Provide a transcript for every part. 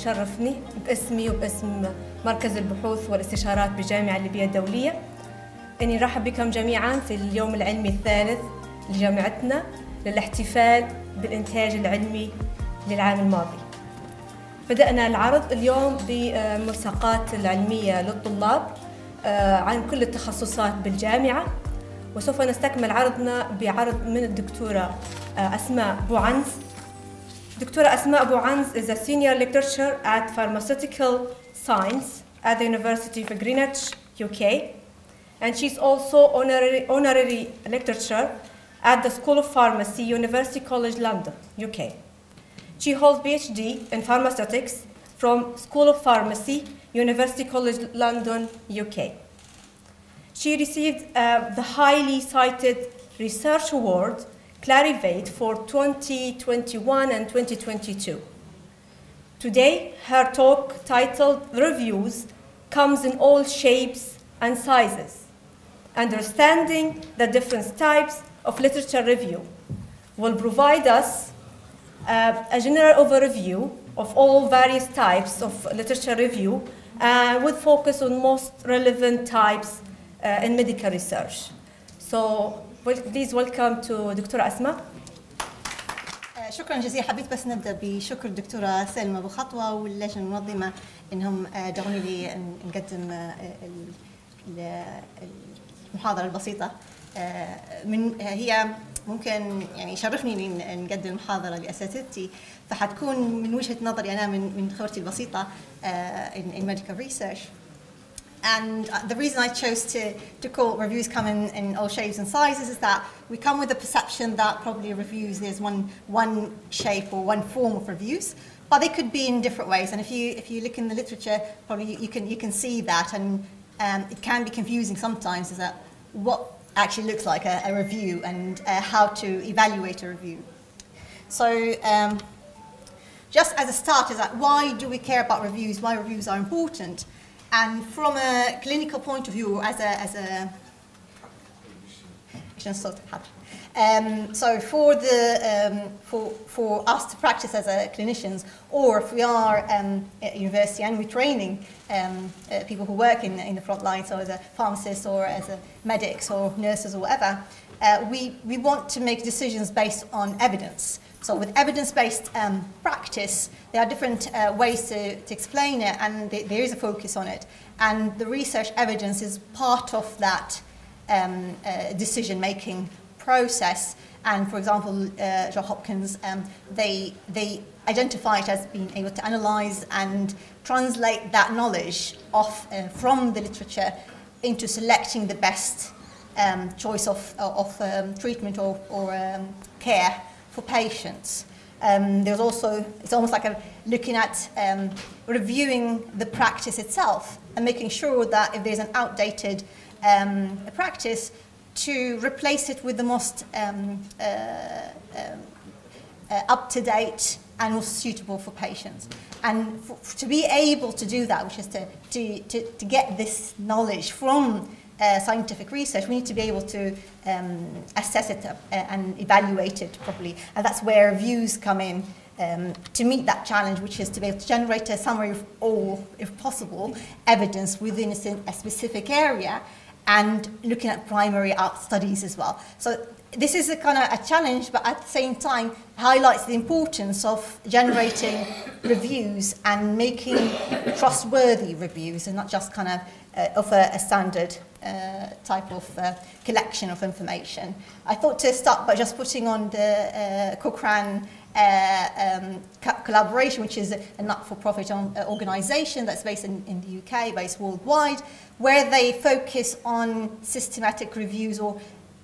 وشرفني باسمي وباسم مركز البحوث والاستشارات بالجامعة الليبية الدولية. أني نرحب بكم جميعا في اليوم العلمي الثالث لجامعتنا للاحتفال بالإنتاج العلمي للعام الماضي. بدأنا العرض اليوم بالملصقات العلمية للطلاب عن كل التخصصات بالجامعة. وسوف نستكمل عرضنا بعرض من الدكتورة أسماء Dr. Asma Abu Anz is a senior lecturer at pharmaceutical science at the University of Greenwich, UK, and she's also honorary, honorary lecturer at the School of Pharmacy, University College London, UK. She holds PhD in pharmaceutics from School of Pharmacy, University College London, UK. She received uh, the highly cited Research Award Clarivate for 2021 and 2022. Today, her talk titled Reviews comes in all shapes and sizes. Understanding the different types of literature review will provide us uh, a general overview of all various types of literature review uh, with focus on most relevant types uh, in medical research. So please welcome to دكتورة أسماء. شكرا جزيلا. حبيت بس نبدأ بشكر الدكتوره سلمى أبو خطوة واللجنة المنظمة إنهم دعوني لي نقدم المحاضرة البسيطة. من هي ممكن يعني يشرفني إني نقدم المحاضره لأساتذتي. فحتكون من وجهة نظري أنا من من خبرتي البسيطة in medical research. And the reason I chose to, to call reviews come in, in all shapes and sizes is that we come with the perception that probably reviews there's one, one shape or one form of reviews, but they could be in different ways. And if you, if you look in the literature, probably you, you can, you can see that. And um, it can be confusing sometimes is that what actually looks like a, a review and uh, how to evaluate a review. So um, just as a start is that why do we care about reviews, why reviews are important? And from a clinical point of view, as a, as a um, so for the um, for for us to practice as a clinicians, or if we are um, at university and we're training um, uh, people who work in in the front line, so as a pharmacist or as a medics or nurses or whatever, uh, we we want to make decisions based on evidence. So with evidence-based um, practice, there are different uh, ways to, to explain it, and th there is a focus on it. And the research evidence is part of that um, uh, decision-making process. And for example, uh, John Hopkins, um, they, they identify it as being able to analyze and translate that knowledge of, uh, from the literature into selecting the best um, choice of, of um, treatment or, or um, care for patients. Um, there's also, it's almost like a, looking at um, reviewing the practice itself and making sure that if there's an outdated um, practice, to replace it with the most uh, uh, up-to-date and most suitable for patients. And for, to be able to do that, which is to, to, to, to get this knowledge from uh, scientific research, we need to be able to um, assess it uh, and evaluate it properly. And that's where views come in um, to meet that challenge, which is to be able to generate a summary of all, if possible, evidence within a, a specific area and looking at primary art studies as well. So this is a kind of a challenge, but at the same time highlights the importance of generating reviews and making trustworthy reviews and not just kind of uh, a, standard uh, type of uh, collection of information. I thought to start by just putting on the uh, Cochrane uh, um, co collaboration, which is a, a not-for-profit uh, organisation that's based in, in the UK, based worldwide, where they focus on systematic reviews or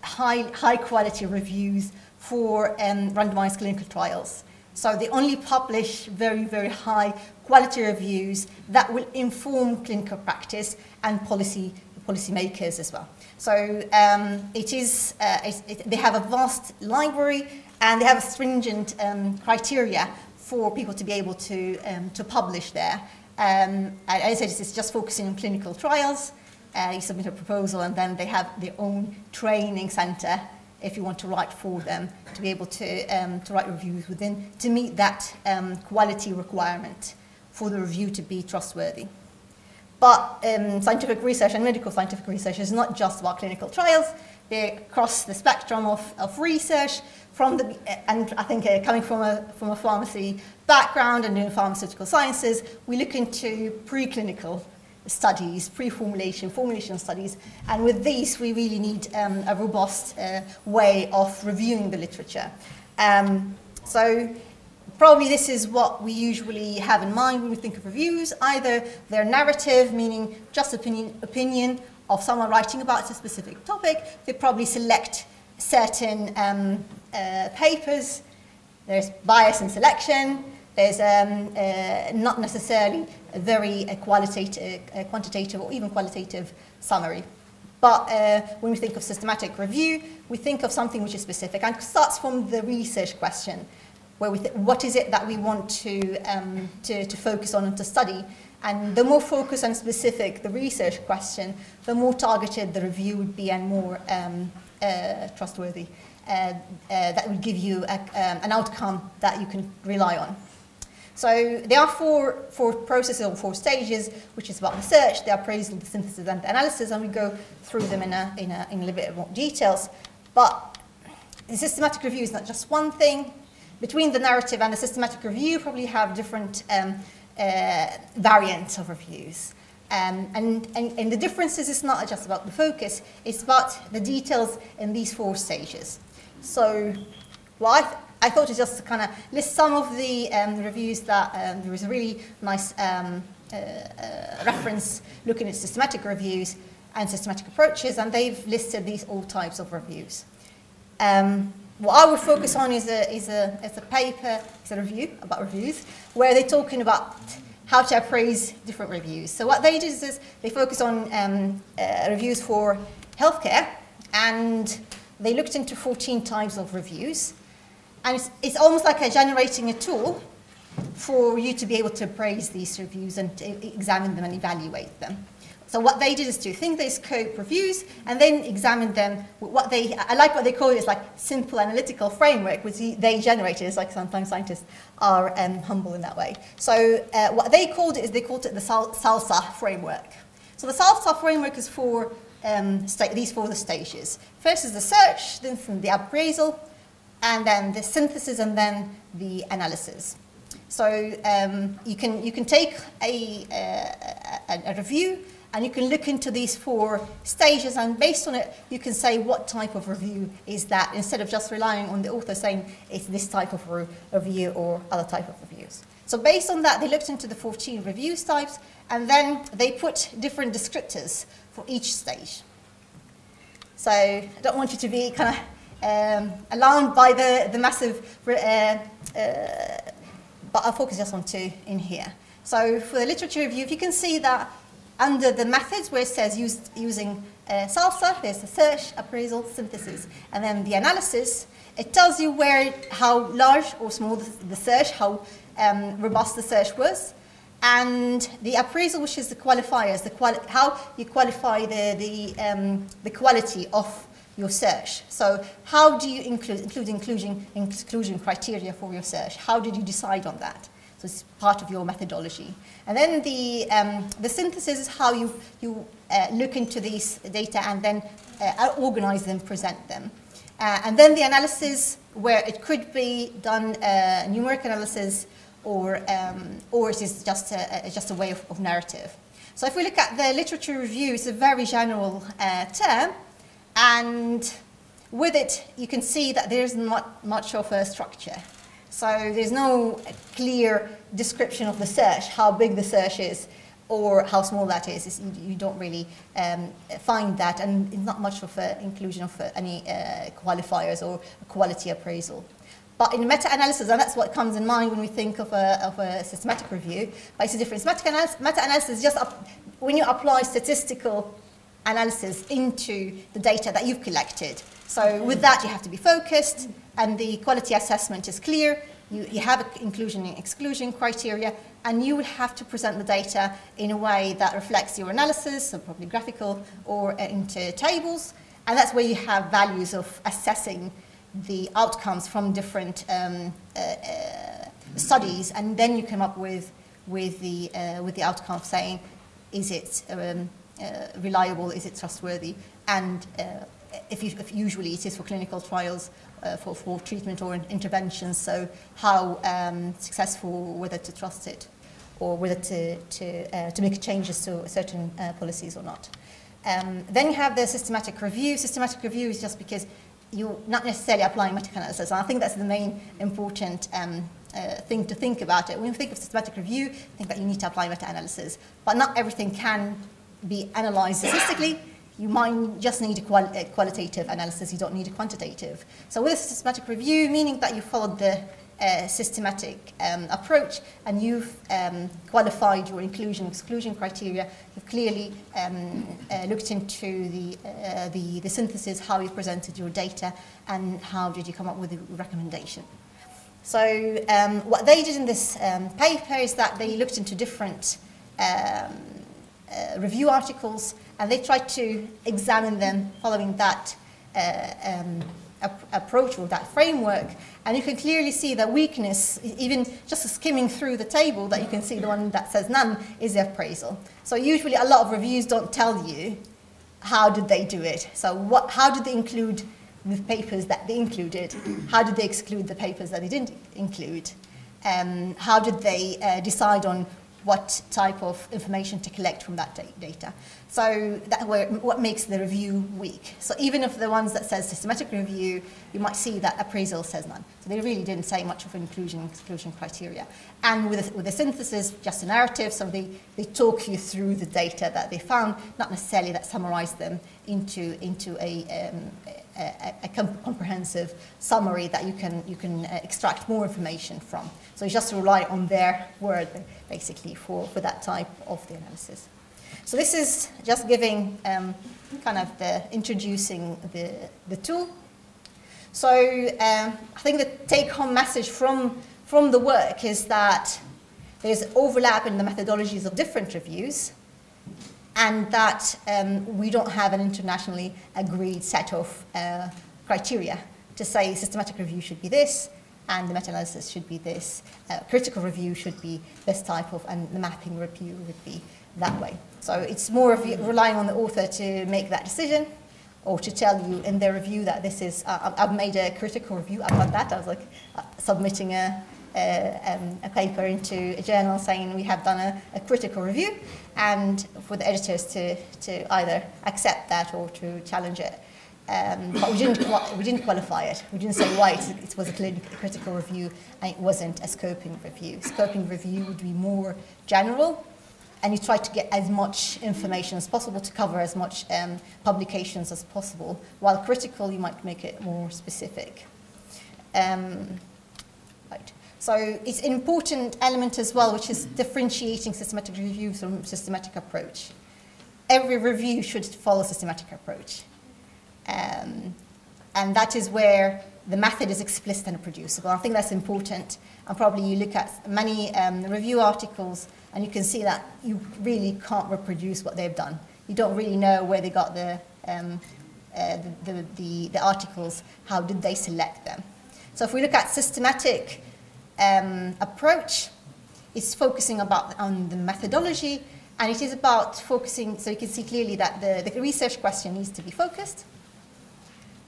high, high quality reviews for um, randomized clinical trials. So they only publish very, very high quality reviews that will inform clinical practice and policy policymakers as well. So um, it is, uh, it, they have a vast library and they have a stringent um, criteria for people to be able to, um, to publish there. Um, as I said, it's just focusing on clinical trials. Uh, you submit a proposal and then they have their own training centre if you want to write for them to be able to, um, to write reviews within to meet that um, quality requirement for the review to be trustworthy. But um, scientific research and medical scientific research is not just about clinical trials. They cross the spectrum of, of research from the, and I think uh, coming from a, from a pharmacy background and doing pharmaceutical sciences, we look into preclinical studies, pre-formulation, formulation studies, and with these we really need um, a robust uh, way of reviewing the literature. Um, so probably this is what we usually have in mind when we think of reviews. Either they're narrative, meaning just opinion, opinion of someone writing about a specific topic. They probably select certain um, uh, papers. There's bias in selection. There's um, uh, not necessarily a very uh, qualitative, uh, quantitative or even qualitative summary. But uh, when we think of systematic review, we think of something which is specific and starts from the research question where we what is it that we want to, um, to, to focus on and to study. And the more focused and specific the research question, the more targeted the review would be and more um, uh, trustworthy. Uh, uh, that would give you a, um, an outcome that you can rely on. So there are four, four processes or four stages, which is about the research, the appraisal, the synthesis, and the analysis, and we go through them in a, in a, in a little bit more details. But the systematic review is not just one thing, between the narrative and the systematic review probably have different um, uh, variants of reviews. Um, and, and, and the differences is not just about the focus, it's about the details in these four stages. So well, I, th I thought to just kind of list some of the um, reviews that um, there was a really nice um, uh, uh, reference looking at systematic reviews and systematic approaches, and they've listed these all types of reviews. Um, what I would focus on is a, is a, is a paper, it's a review about reviews, where they're talking about how to appraise different reviews. So what they do is they focus on um, uh, reviews for healthcare, and they looked into 14 types of reviews. And it's, it's almost like a generating a tool for you to be able to appraise these reviews and examine them and evaluate them. So what they did is to think they scope reviews and then examine them. What they, I like what they call it is like simple analytical framework, which they generated. It's like sometimes scientists are um, humble in that way. So uh, what they called it is they called it the SALSA framework. So the SALSA framework is for um, these four the stages. First is the search, then the appraisal, and then the synthesis, and then the analysis. So um, you, can, you can take a, a, a review and you can look into these four stages and based on it, you can say what type of review is that instead of just relying on the author saying it's this type of re review or other type of reviews. So based on that, they looked into the 14 reviews types and then they put different descriptors for each stage. So I don't want you to be kind of um, alarmed by the, the massive, uh, uh, but I'll focus just on two in here. So for the literature review, if you can see that under the methods where it says used, using uh, SALSA, there's the search, appraisal, synthesis, and then the analysis. It tells you where, how large or small the, search, how um, robust the search was, and the appraisal, which is the qualifiers, the quali how you qualify the, the, um, the quality of your search. So how do you include, include inclusion, criteria for your search? How did you decide on that? So it's part of your methodology. And then the, um, the synthesis is how you, you uh, look into these data and then uh, organize them, present them. Uh, and then the analysis where it could be done uh, numeric analysis or, um, or it is just a, a just a way of, of, narrative. So if we look at the literature review, it's a very general uh, term, and with it, you can see that there's not much of a structure. So there's no clear description of the search, how big the search is, or how small that is, is you, don't really um, find that, and it's not much of an inclusion of any uh, qualifiers or quality appraisal. But in meta-analysis, and that's what comes in mind when we think of a, of a systematic review, but it's a difference. Meta-analysis, meta-analysis is just up, when you apply statistical analysis into the data that you've collected. So with that, you have to be focused, and the quality assessment is clear. You, you have inclusion and exclusion criteria, and you would have to present the data in a way that reflects your analysis, so probably graphical or uh, into tables, and that's where you have values of assessing the outcomes from different um, uh, uh, studies, and then you come up with with the uh, with the outcome of saying, is it um, reliable, is it trustworthy, and uh, if, you, if, usually it is for clinical trials uh, for, for treatment or interventions, so how um, successful whether to trust it or whether to, to, uh, to make changes to certain uh, policies or not. Um, then you have the systematic review. Systematic review is just because you're not necessarily applying meta-analysis. And I think that's the main important um, uh, thing to think about it. When you think of systematic review, think that you need to apply meta-analysis. But not everything can be analyzed statistically. You might just need a, qual a qualitative analysis, you don't need a quantitative. So with a systematic review, meaning that you followed the uh, systematic um, approach and you've um, qualified your inclusion exclusion criteria you've clearly um, uh, looked into the, uh, the, the synthesis how you presented your data and how did you come up with the recommendation so um, what they did in this um, paper is that they looked into different um, uh, review articles and they tried to examine them following that uh, um, approach or that framework. And you can clearly see the weakness even just skimming through the table that you can see the one that says none is the appraisal. So usually a lot of reviews don't tell you how did they do it. So what how did they include the papers that they included? How did they exclude the papers that they didn't include? Um, how did they uh, decide on what type of information to collect from that data. So that's what makes the review weak. So even if the ones that says systematic review, you might see that appraisal says none. So they really didn't say much of inclusion exclusion criteria. And with a, with a synthesis, just a narrative, so they, they talk you through the data that they found, not necessarily that summarize them into, into a, um, a, a comprehensive summary that you can, you can uh, extract more information from. So you just rely on their word, basically, for, for that type of the analysis. So this is just giving um, kind of the introducing the, the tool. So um, I think the take-home message from, from the work is that there's overlap in the methodologies of different reviews, and that um, we don't have an internationally agreed set of uh, criteria to say systematic review should be this, and the meta-analysis should be this, uh, critical review should be this type of, and the mapping review would be that way. So it's more of relying on the author to make that decision, or to tell you in their review that this is, uh, I've made a critical review, I've done that, I was like uh, submitting a, um, a paper into a journal saying we have done a, a, critical review and for the editors to, to either accept that or to challenge it. Um, but we didn't, we didn't qualify it. We didn't say why it, it was a critical review and it wasn't a scoping review. Scoping review would be more general and you try to get as much information as possible to cover as much um, publications as possible, while critical you might make it more specific. Um. So it's an important element as well, which is differentiating systematic review from systematic approach. Every review should follow systematic approach. Um, and that is where the method is explicit and reproducible. I think that's important. And probably you look at many um, review articles and you can see that you really can't reproduce what they've done. You don't really know where they got the, um, uh, the, the, the, the articles, how did they select them. So if we look at systematic um, approach is focusing about on the methodology and it is about focusing, so you can see clearly that the, the research question needs to be focused.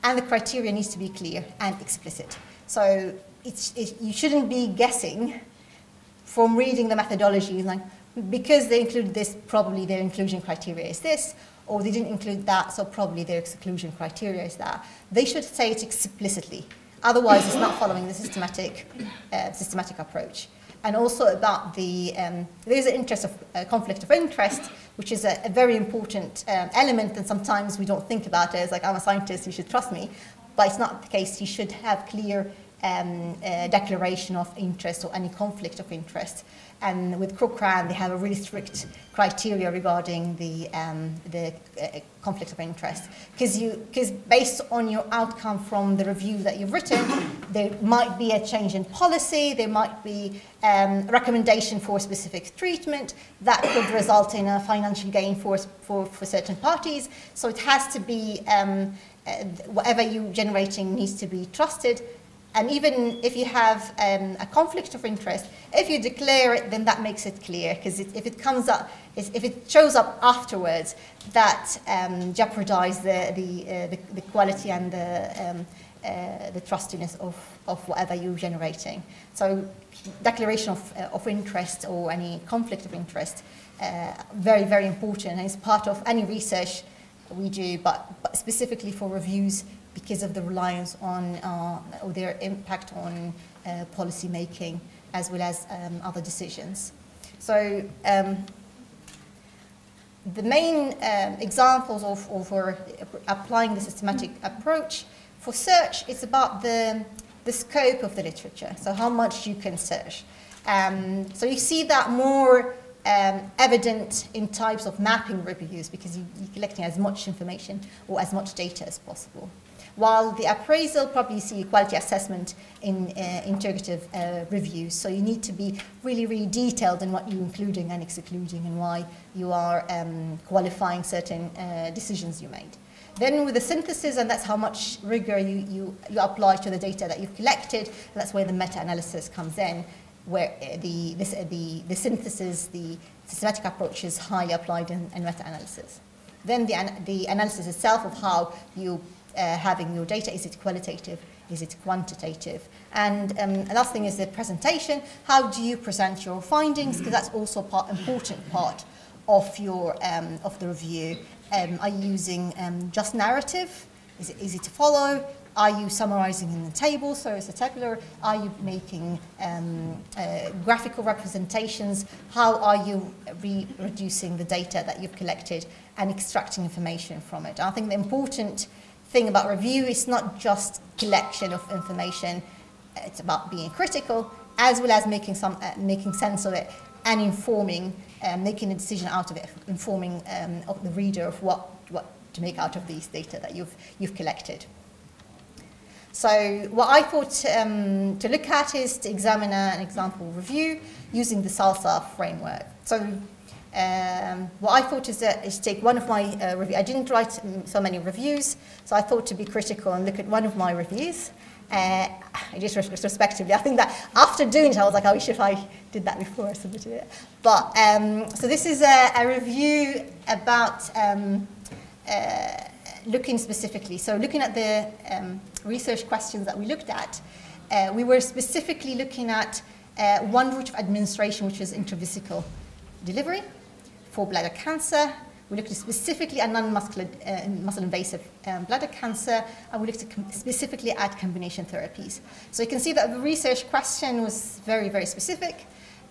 and the criteria needs to be clear and explicit. So it, you shouldn't be guessing from reading the methodology, like, because they include this, probably their inclusion criteria is this, or they didn't include that, so probably their exclusion criteria is that. They should say it explicitly. Otherwise, it's not following the systematic, uh, systematic approach. And also about the, um, there's an interest of uh, conflict of interest, which is a, a very important um, element, and sometimes we don't think about it as like, I'm a scientist, you should trust me. But it's not the case. You should have clear um, uh, declaration of interest or any conflict of interest. And with Cochrane, they have a really strict criteria regarding the, um, the uh, conflict of interest. Because based on your outcome from the review that you've written, there might be a change in policy, there might be um, recommendation for specific treatment that could result in a financial gain for, for, for certain parties. So it has to be, um, uh, whatever you're generating needs to be trusted and even if you have um, a conflict of interest, if you declare it, then that makes it clear. Because if it comes up, if it shows up afterwards, that um, jeopardize the, the, uh, the, the, quality and the, um, uh, the trustiness of, of whatever you're generating. So declaration of, uh, of interest or any conflict of interest, uh, very, very important. And it's part of any research we do, but, but specifically for reviews because of the reliance on uh, or their impact on uh, policy making as well as um, other decisions. So um, the main um, examples of, of applying the systematic approach for search is about the, the scope of the literature, so how much you can search. Um, so you see that more um, evident in types of mapping reviews because you, are collecting as much information or as much data as possible while the appraisal probably see quality assessment in uh, interrogative uh, reviews. So you need to be really, really detailed in what you're including and excluding and why you are um, qualifying certain uh, decisions you made. Then with the synthesis, and that's how much rigor you, you, you apply to the data that you've collected, that's where the meta-analysis comes in, where uh, the, this, uh, the, the synthesis, the systematic approach is highly applied in, in meta-analysis. Then the, the analysis itself of how you uh, having your data? Is it qualitative? Is it quantitative? And um, last thing is the presentation. How do you present your findings? Because that's also part important part of your um, of the review. Um, are you using um, just narrative? Is it easy to follow? Are you summarizing in the table, so it's a tabular? Are you making um, uh, graphical representations? How are you re reducing the data that you've collected and extracting information from it? I think the important thing about review is not just collection of information, it's about being critical as well as making, some, uh, making sense of it and informing, uh, making a decision out of it, informing um, of the reader of what, what to make out of these data that you've, you've collected. So what I thought um, to look at is to examine an example review using the SALSA framework. So um, what I thought is, that, is take one of my uh, reviews. I didn't write so many reviews, so I thought to be critical and look at one of my reviews. Uh, I just retrospectively, I think that after doing it, I was like, I wish if I did that before I submitted it. But um, so this is a, a review about um, uh, looking specifically. So looking at the um, research questions that we looked at, uh, we were specifically looking at uh, one route of administration, which is intravesical delivery for bladder cancer. We looked specifically at non-muscle uh, muscle invasive um, bladder cancer, and we looked at specifically at combination therapies. So you can see that the research question was very, very specific.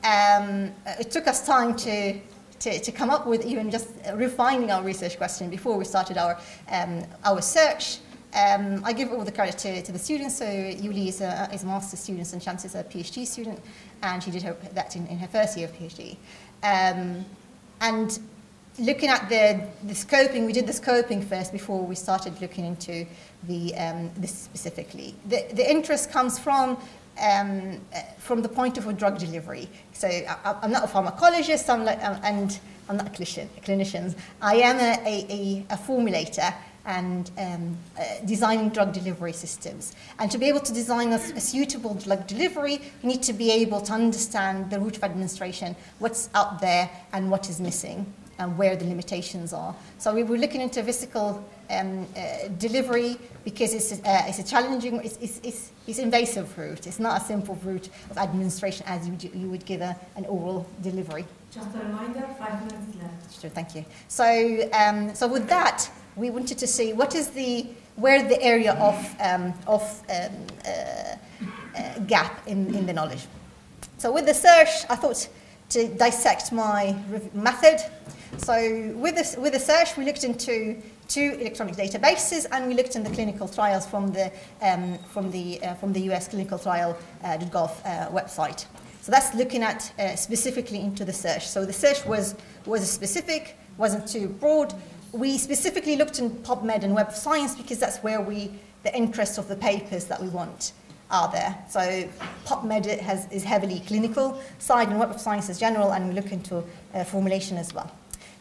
Um, it took us time to, to, to, come up with even just refining our research question before we started our, um, our search. Um, I give all the credit to, to the students. So Yuli is a, is a master's student and Shams is a PhD student, and she did her, that in, in her first year of PhD. Um, and looking at the, the scoping, we did the scoping first before we started looking into the, um, this specifically. The, the interest comes from um, from the point of drug delivery. So I, am not a pharmacologist I'm like, um, and I'm not a clinician. I am a, a, a formulator and um, uh, designing drug delivery systems. And to be able to design a, a, suitable drug delivery, you need to be able to understand the route of administration, what's out there and what is missing. and where the limitations are. So we were looking into vesical um, uh, delivery because it's, uh, it's a challenging, it's, it's, it's, it's invasive route. It's not a simple route of administration as you, would- you would give a, an oral delivery. Just a reminder, five minutes left. Sure, thank you. So, um, so with that, we wanted to see what is the where the area of um, of um, uh, uh, gap in, in the knowledge. So with the search, I thought to dissect my method. So with this with the search, we looked into two electronic databases and we looked in the clinical trials from the um, from the uh, from the US clinical trial uh, uh, website. So that's looking at uh, specifically into the search. So the search was, was specific, wasn't too broad. We specifically looked in PubMed and Web of Science because that's where we, the interests of the papers that we want are there. So PubMed has, is heavily clinical side and Web of Science is general and we look into uh, formulation as well.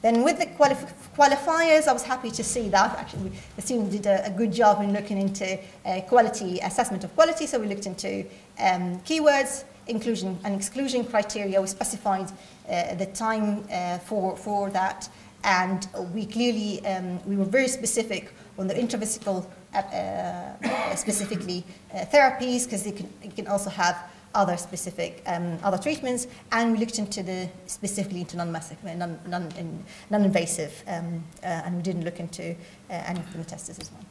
Then with the qualif- qualifiers, I was happy to see that. Actually, the student did a, a good job in looking into uh, quality, assessment of quality. So we looked into um, keywords, inclusion and exclusion criteria. We specified uh, the time uh, for, for that. And we clearly, um, we were very specific on the intravesical, uh, uh, specifically uh, therapies, because they can, it can also have other specific um, other treatments, and we looked into the specifically into non-massive, non, non, in, non-invasive, um, uh, and we didn't look into uh, any of the metastasis as well.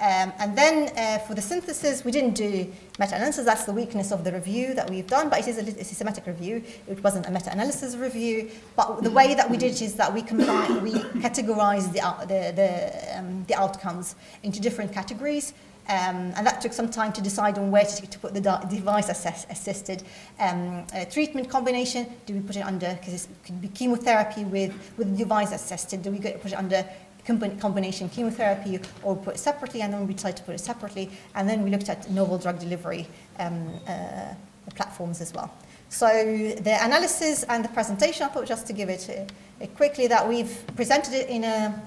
Um, and then uh, for the synthesis, we didn't do meta-analysis. That's the weakness of the review that we've done, but it is a, a systematic review. It wasn't a meta-analysis review. But the way that we did it is that we combined, we categorized the, out- the, the, um, the outcomes into different categories. Um, and that took some time to decide on where to, to put the device assess, assisted um, uh, treatment combination. Do we put it under, because it could be chemotherapy with, with device assisted, do we put it under combination chemotherapy or put separately? And then we decided to put it separately. And then we looked at novel drug delivery um, uh, platforms as well. So the analysis and the presentation, I thought just to give it uh, quickly that we've presented it in a,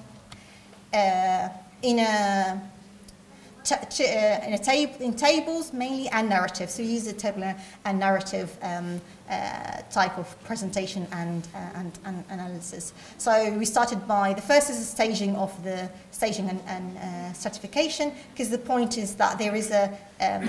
uh, in a in, a tab- in tables mainly and narrative. So we use the tabular and narrative um, uh, type of presentation and, uh, and, and analysis. So we started by the first is the staging of the staging and, and uh, certification because the point is that there is a um,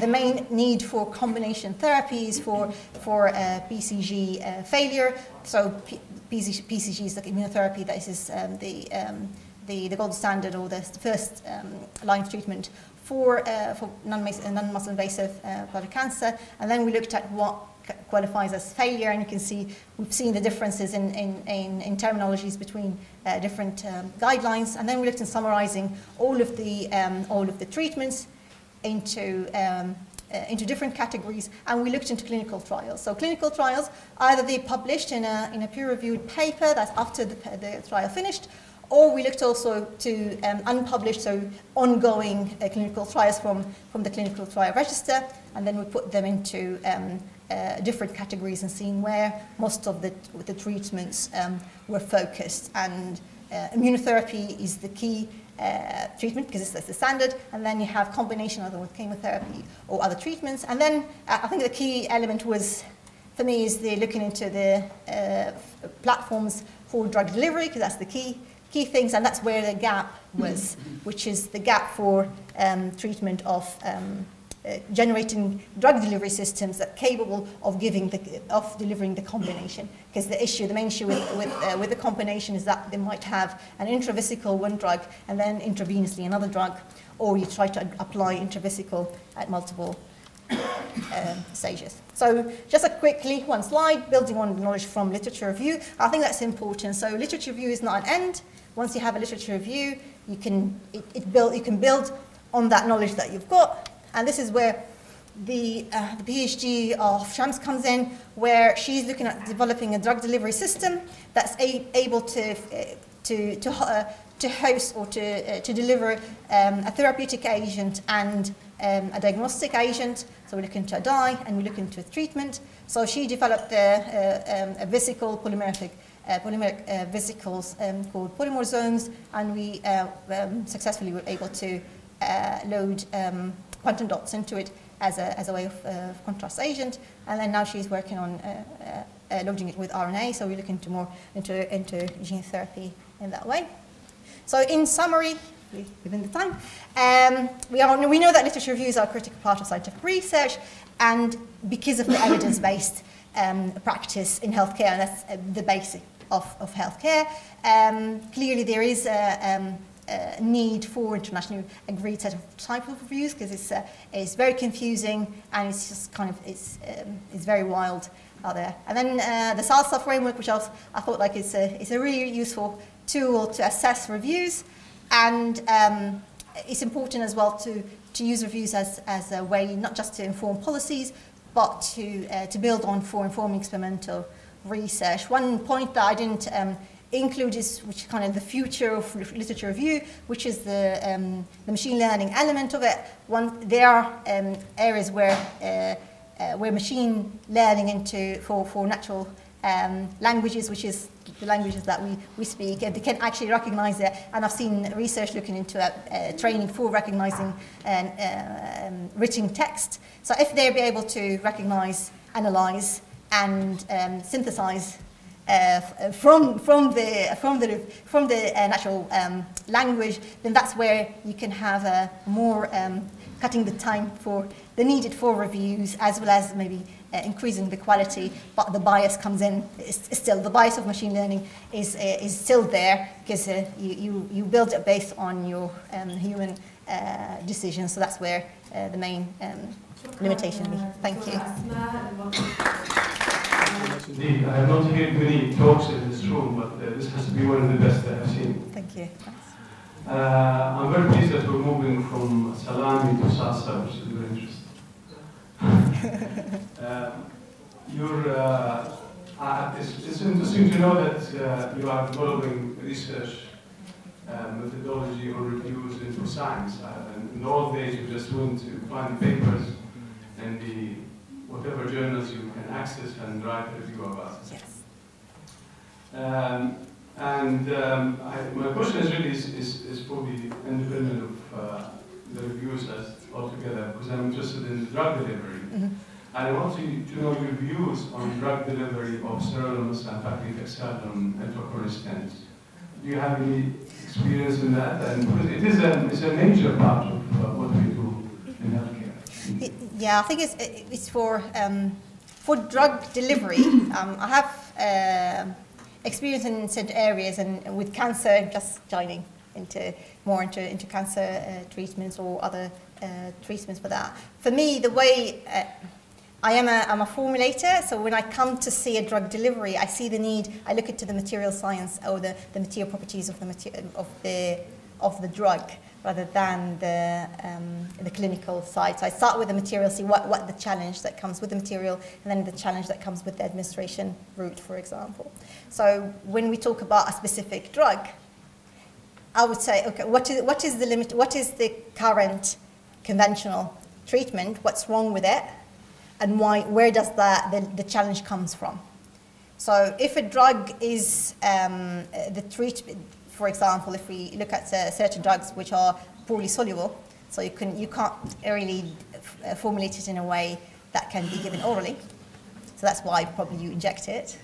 the main need for combination therapies for for uh, BCG uh, failure. So P- BCG, is like immunotherapy. That is um, the um, the, the gold standard or the first um, line of treatment for, uh, for uh, non-muscle invasive uh, bladder cancer. And then we looked at what qualifies as failure, and you can see we've seen the differences in, in, in, in terminologies between uh, different um, guidelines. And then we looked in summarizing all of the, um, all of the treatments into um, uh, into different categories, and we looked into clinical trials. So clinical trials, either they published in a, in a peer-reviewed paper that's after the, the trial finished, or we looked also to um, unpublished, so ongoing uh, clinical trials from, from the clinical trial register, and then we put them into um, uh, different categories and seeing where most of the, the treatments um, were focused. And uh, immunotherapy is the key uh, treatment because it's, it's the standard, and then you have combination either with chemotherapy or other treatments. And then uh, I think the key element was, for me, is the looking into the uh, platforms for drug delivery because that's the key key things, and that's where the gap was, which is the gap for um, treatment of um, uh, generating drug delivery systems that are capable of giving the, of delivering the combination. Because the issue, the main issue with, with, uh, with the combination is that they might have an intravesical one drug and then intravenously another drug, or you try to apply intravesical at multiple um, stages. So just a quickly, one slide, building on knowledge from literature review. I think that's important. So literature review is not an end. Once you have a literature review, you can, it, it build, you can build on that knowledge that you've got. And this is where the, uh, the PhD of Shams comes in, where she's looking at developing a drug delivery system that's able to, uh, to, to, uh, to host or to, uh, to deliver um, a therapeutic agent and um, a diagnostic agent. So we're looking to a dye and we're looking to a treatment. So she developed a, a, um, a vesicle polymeric uh, polymeric uh, vesicles um, called polymersomes, and we uh, um, successfully were able to uh, load um, quantum dots into it as a, as a way of uh, contrast agent. And then now she's working on uh, loading it with RNA, so we look into more into, into gene therapy in that way. So in summary, within the time, um, we, are, we know that literature reviews are a critical part of scientific research, and because of the evidence-based um, practice in healthcare, and that's the basic of, of healthcare, um, clearly there is a, um, need for internationally agreed set of type of reviews because it's, uh, it's very confusing and it's just kind of it's, um, it's very wild out there. And then uh, the SALSA framework, which I, thought like is a, is a really useful tool to assess reviews and um, it's important as well to, to use reviews as, as a way not just to inform policies but to, uh, to build on for informing experimental research. One point that I didn't um, include is which is kind of the future of literature review, which is the, um, the machine learning element of it. One, there are um, areas where, uh, uh, where machine learning into, for, for natural um, languages, which is the languages that we, we speak, and they can actually recognize it. And I've seen research looking into uh, training for recognizing uh, um, written text. So if they'll be able to recognize, analyze, and um, synthesize uh, from, from the, from the, from the uh, natural um, language, then that's where you can have a more um, cutting the time for the needed for reviews as well as maybe uh, increasing the quality, but the bias comes in. It's, still the bias of machine learning is uh, is still there because uh, you, you you build it based on your um, human uh, decisions. So that's where uh, the main um, limitation. Thank you. Indeed, I have not heard many talks in this room, but uh, this has to be one of the best I have seen. Thank you. Uh, I'm very pleased that we're moving from salami to salsa, which is very interesting. uh, you're, uh, it's, it's, interesting to know that uh, you are developing research uh, methodology or reviews into science. and in the old days, you just went to find papers and the whatever journals you can access and write a review about. Yes. Um, and um, I, my question is really is, is, is probably independent of uh, the reviews as altogether, because I'm interested in drug delivery. Mm -hmm. And I want to, to know your views on drug delivery of sirolimus and paclitaxel on intracoronary stents. Do you have any experience in that? And it is a, it's a major part of uh, what we do in healthcare. Yeah, I think it's, it's for, um, for drug delivery. Um, I have uh, experience in certain areas and with cancer, just joining into more into, into cancer uh, treatments or other uh, treatments for that. For me, the way uh, I am a, I'm a formulator, so when I come to see a drug delivery, I see the need, I look into the material science or the, the material properties of the, of, the, of the drug rather than the, um, the clinical side. So I start with the material, see what, what the challenge that comes with the material, and then the challenge that comes with the administration route, for example. So when we talk about a specific drug, I would say, okay, what is, what is the limit, what is the current conventional treatment, what's wrong with it, and why, where does the, the, challenge comes from? So if a drug is um, the treatment, for example, if we look at uh, certain drugs which are poorly soluble, so you, can, you can't really formulate it in a way that can be given orally. So that's why probably you inject it.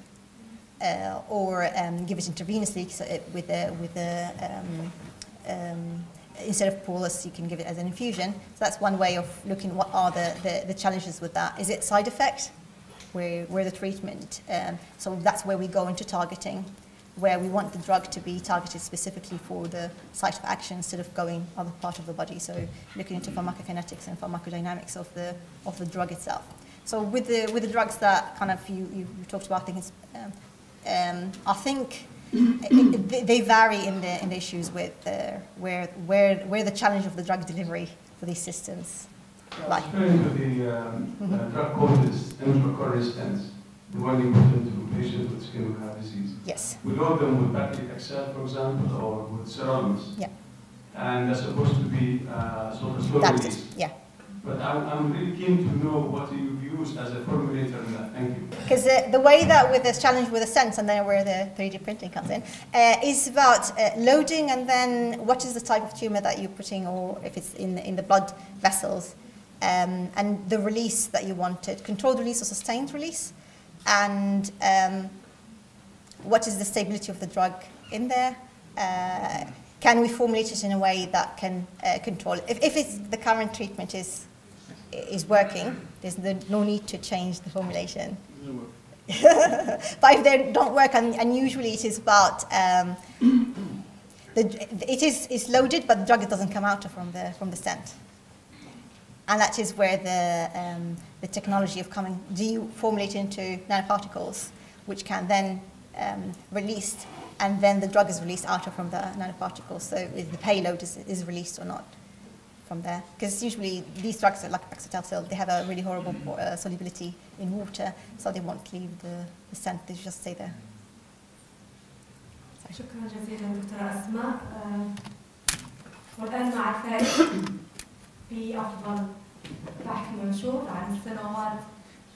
Uh, or um, give it intravenously so it, with a, with a um, um, instead of bolus, you can give it as an infusion. So that's one way of looking what are the, the, the challenges with that. Is it side effect? Where, where the treatment, um, so that's where we go into targeting where we want the drug to be targeted specifically for the site of action instead of going other part of the body. So looking into pharmacokinetics and pharmacodynamics of the, of the drug itself. So with the, with the drugs that kind of you, you, talked about, I think, it's, um, um, I think it, they vary in the, in the issues with uh, where, where, where the challenge of the drug delivery for these systems lie. Referring to the um, mm -hmm. uh, drug called intracoronary stents, the one you put into patients with skin heart disease. Yes. We load them with paclitaxel, for example, or with sirolimus. Yeah. And they're supposed to be uh, sort of slow release. Yeah. But I'm, I'm really keen to know what you use as a formulator in that. Thank you. Because uh, the way that with this challenge with the sense, and then where the 3D printing comes in, uh, is about uh, loading and then what is the type of tumor that you're putting, or if it's in, in the blood vessels, um, and the release that you wanted, controlled release or sustained release. And um, what is the stability of the drug in there? Uh, can we formulate it in a way that can uh, control it? If, if the current treatment is, is working, there's no need to change the formulation. but if they don't work, and, and usually it is about um, the, it is it's loaded, but the drug doesn't come out from the from the stent, and that is where the um, the technology of coming deformulate into nanoparticles, which can then um, released, and then the drug is released out of from the nanoparticles. So if the payload is, is released or not from there, because usually these drugs, like paclitaxel, they have a really horrible uh, solubility in water, so they won't leave the, the scent, they just stay there. شكرا جزيلا دكتورة أسماء والآن مع الفائز بأفضل بحث منشور عن السنوات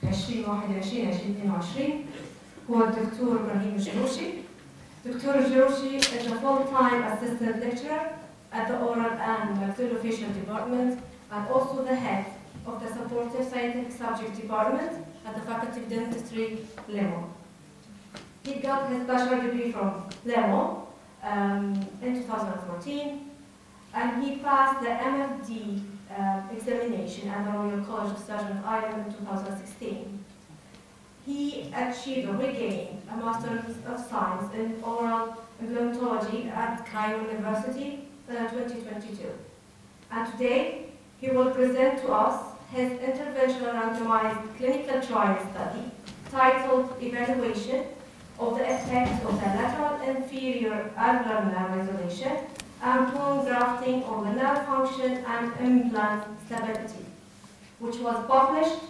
2021 2022 هو الدكتور إبراهيم الجروشي دكتور الجروشي is a full-time assistant lecturer at the oral and maxillofacial department and also the head of the supportive scientific subject department at the Faculty of Dentistry, LEMO. He got his bachelor degree from LEMO um, in 2014 and he passed the MFD uh, examination at the Royal College of Surgeons of Ireland in 2016. He achieved or regained a Master of Science in Oral Implantology at Cairo University in 2022. And today, he will present to us his interventional randomized clinical trial study titled Evaluation of the effects of the lateral inferior alveolar nerve isolation bone grafting on the nerve function and implant stability, which was published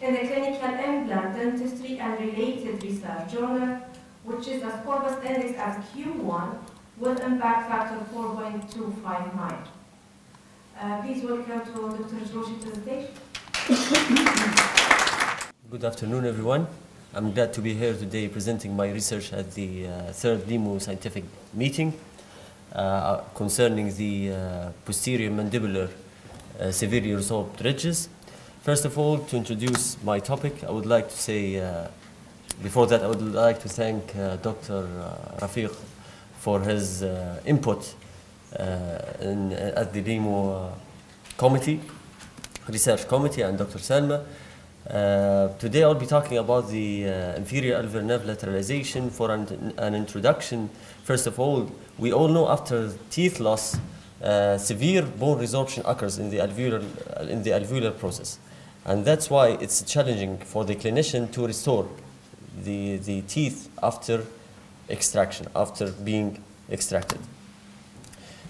in the Clinical Implant Dentistry and Related Research Journal, which is a Scopus Index as Q1 with impact factor 4.259. Uh, please welcome to Dr. Joshi presentation. Good afternoon, everyone. I'm glad to be here today presenting my research at the uh, third LIMU scientific meeting concerning the uh, posterior mandibular uh, severely resorbed ridges. First of all, to introduce my topic, I would like to say, uh, before that, I would like to thank uh, Dr. Rafiq for his input in, at the LIMU committee, research committee, and Dr. Salma. Uh, today I'll be talking about the uh, inferior alveolar nerve lateralization for an, an, introduction. First of all, we all know after teeth loss, uh, severe bone resorption occurs in the alveolar in the alveolar process, and that's why it's challenging for the clinician to restore the the teeth after extraction, after being extracted.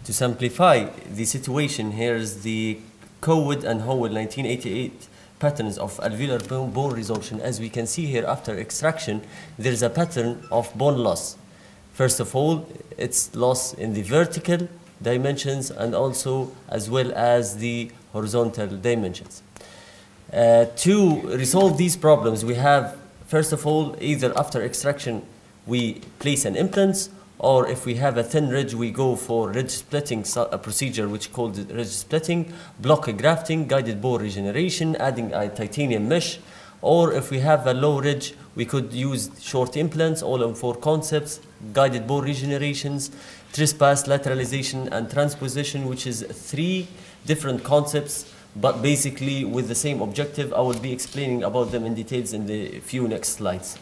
To simplify the situation, here is the Cawood and Howell 1988 patterns of alveolar bone, bone resorption. As we can see here, after extraction, there's a pattern of bone loss. First of all, it's loss in the vertical dimensions and also as well as the horizontal dimensions. Uh, to resolve these problems, we have, first of all, either after extraction, we place an implant or if we have a thin ridge, we go for ridge splitting a procedure which called ridge splitting, block grafting, guided bone regeneration, adding a titanium mesh, or if we have a low ridge, we could use short implants, all in four concepts, guided bone regenerations, trespass, lateralization, and transposition, which is three different concepts, but basically with the same objective. I will be explaining about them in details in the few next slides.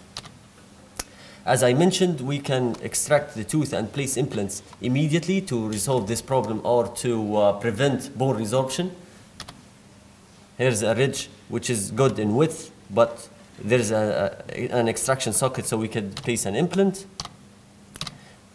As I mentioned, we can extract the tooth and place implants immediately to resolve this problem or to uh, prevent bone resorption. Here's a ridge which is good in width, but there's a, a, an extraction socket so we can place an implant.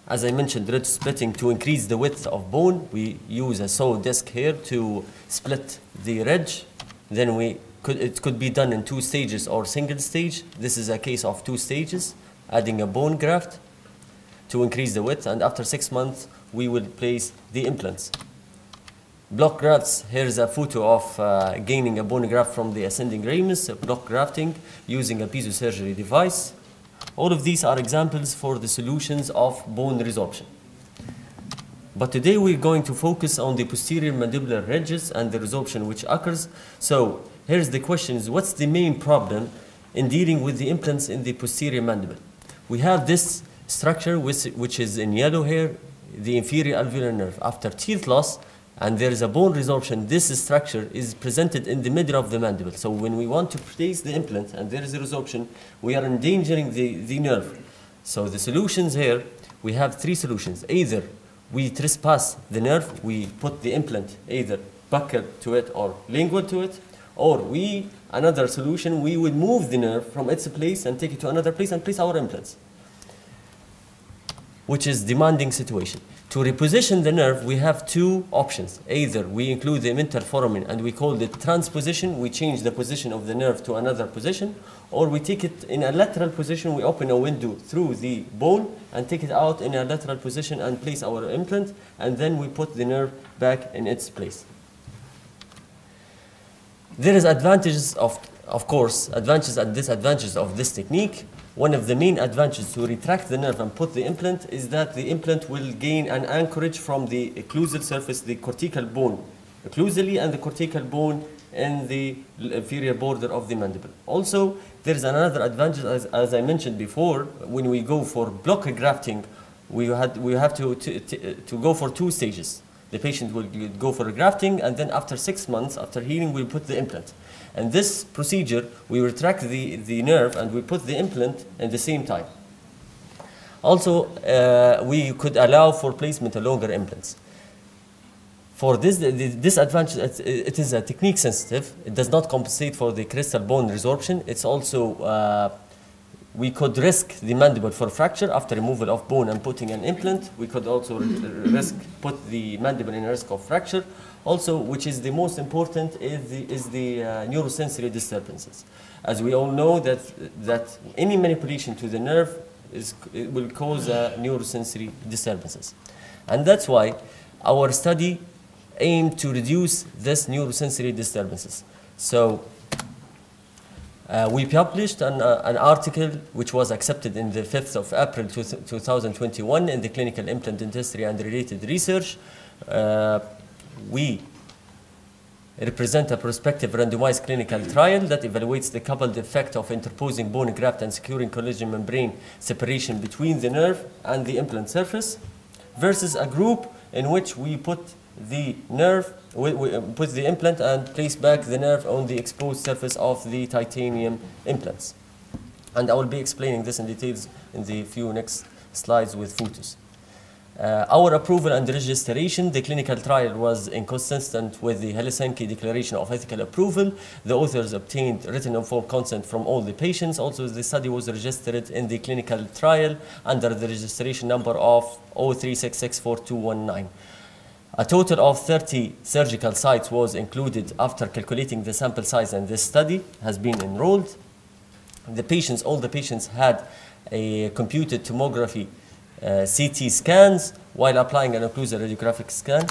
As I mentioned, ridge splitting to increase the width of bone. We use a saw disc here to split the ridge. Then we could, it could be done in two stages or single stage. This is a case of two stages adding a bone graft to increase the width and after six months we will place the implants. Block grafts, here's a photo of uh, gaining a bone graft from the ascending ramus, block grafting using a piezo surgery device. All of these are examples for the solutions of bone resorption. But today we're going to focus on the posterior mandibular ridges and the resorption which occurs. So here's the question is what's the main problem in dealing with the implants in the posterior mandible. We have this structure which, which is in yellow here, the inferior alveolar nerve. After teeth loss, and there is a bone resorption, this structure is presented in the middle of the mandible. So when we want to place the implant and there is a resorption, we are endangering the, the nerve. So the solutions here, we have three solutions. Either we trespass the nerve, we put the implant either buccal to it or lingual to it, or we, another solution, we would move the nerve from its place and take it to another place and place our implants, which is demanding situation. To reposition the nerve, we have two options. Either we include the interforamen and we call it transposition, we change the position of the nerve to another position, or we take it in a lateral position, we open a window through the bone and take it out in a lateral position and place our implant, and then we put the nerve back in its place. There is advantages of, of course, advantages and disadvantages of this technique. One of the main advantages to retract the nerve and put the implant is that the implant will gain an anchorage from the occlusal surface, the cortical bone, occlusally and the cortical bone in the inferior border of the mandible. Also, there is another advantage, as, as I mentioned before, when we go for block grafting, we, had, we have to, to, to go for two stages. The patient will go for a grafting, and then after six months, after healing, we'll put the implant. And this procedure, we retract the, the nerve and we put the implant at the same time. Also, uh, we could allow for placement of longer implants. For this the disadvantage, it is a technique sensitive. It does not compensate for the crestal bone resorption. It's also uh, we could risk the mandible for fracture after removal of bone and putting an implant. We could also risk put the mandible in risk of fracture. Also, which is the most important, is the, is the uh, neurosensory disturbances. As we all know that, that any manipulation to the nerve is, will cause uh, neurosensory disturbances. And that's why our study aimed to reduce this neurosensory disturbances. So uh, we published an, uh, an, article which was accepted in the 5th of April 2021 in the Clinical Implant Dentistry and Related Research. Uh, we represent a prospective randomized clinical trial that evaluates the coupled effect of interposing bone graft and securing collagen membrane separation between the nerve and the implant surface versus a group in which we put the nerve, we, we uh, put the implant and place back the nerve on the exposed surface of the titanium implants. And I will be explaining this in details in the few next slides with photos. Uh, our approval and registration, the clinical trial was inconsistent with the Helsinki Declaration of Ethical Approval. The authors obtained written informed consent from all the patients. Also, the study was registered in the clinical trial under the registration number of 03664219. A total of 30 surgical sites was included after calculating the sample size and this study has been enrolled. The patients, all the patients had a computed tomography CT scans while applying an occlusal radiographic scan.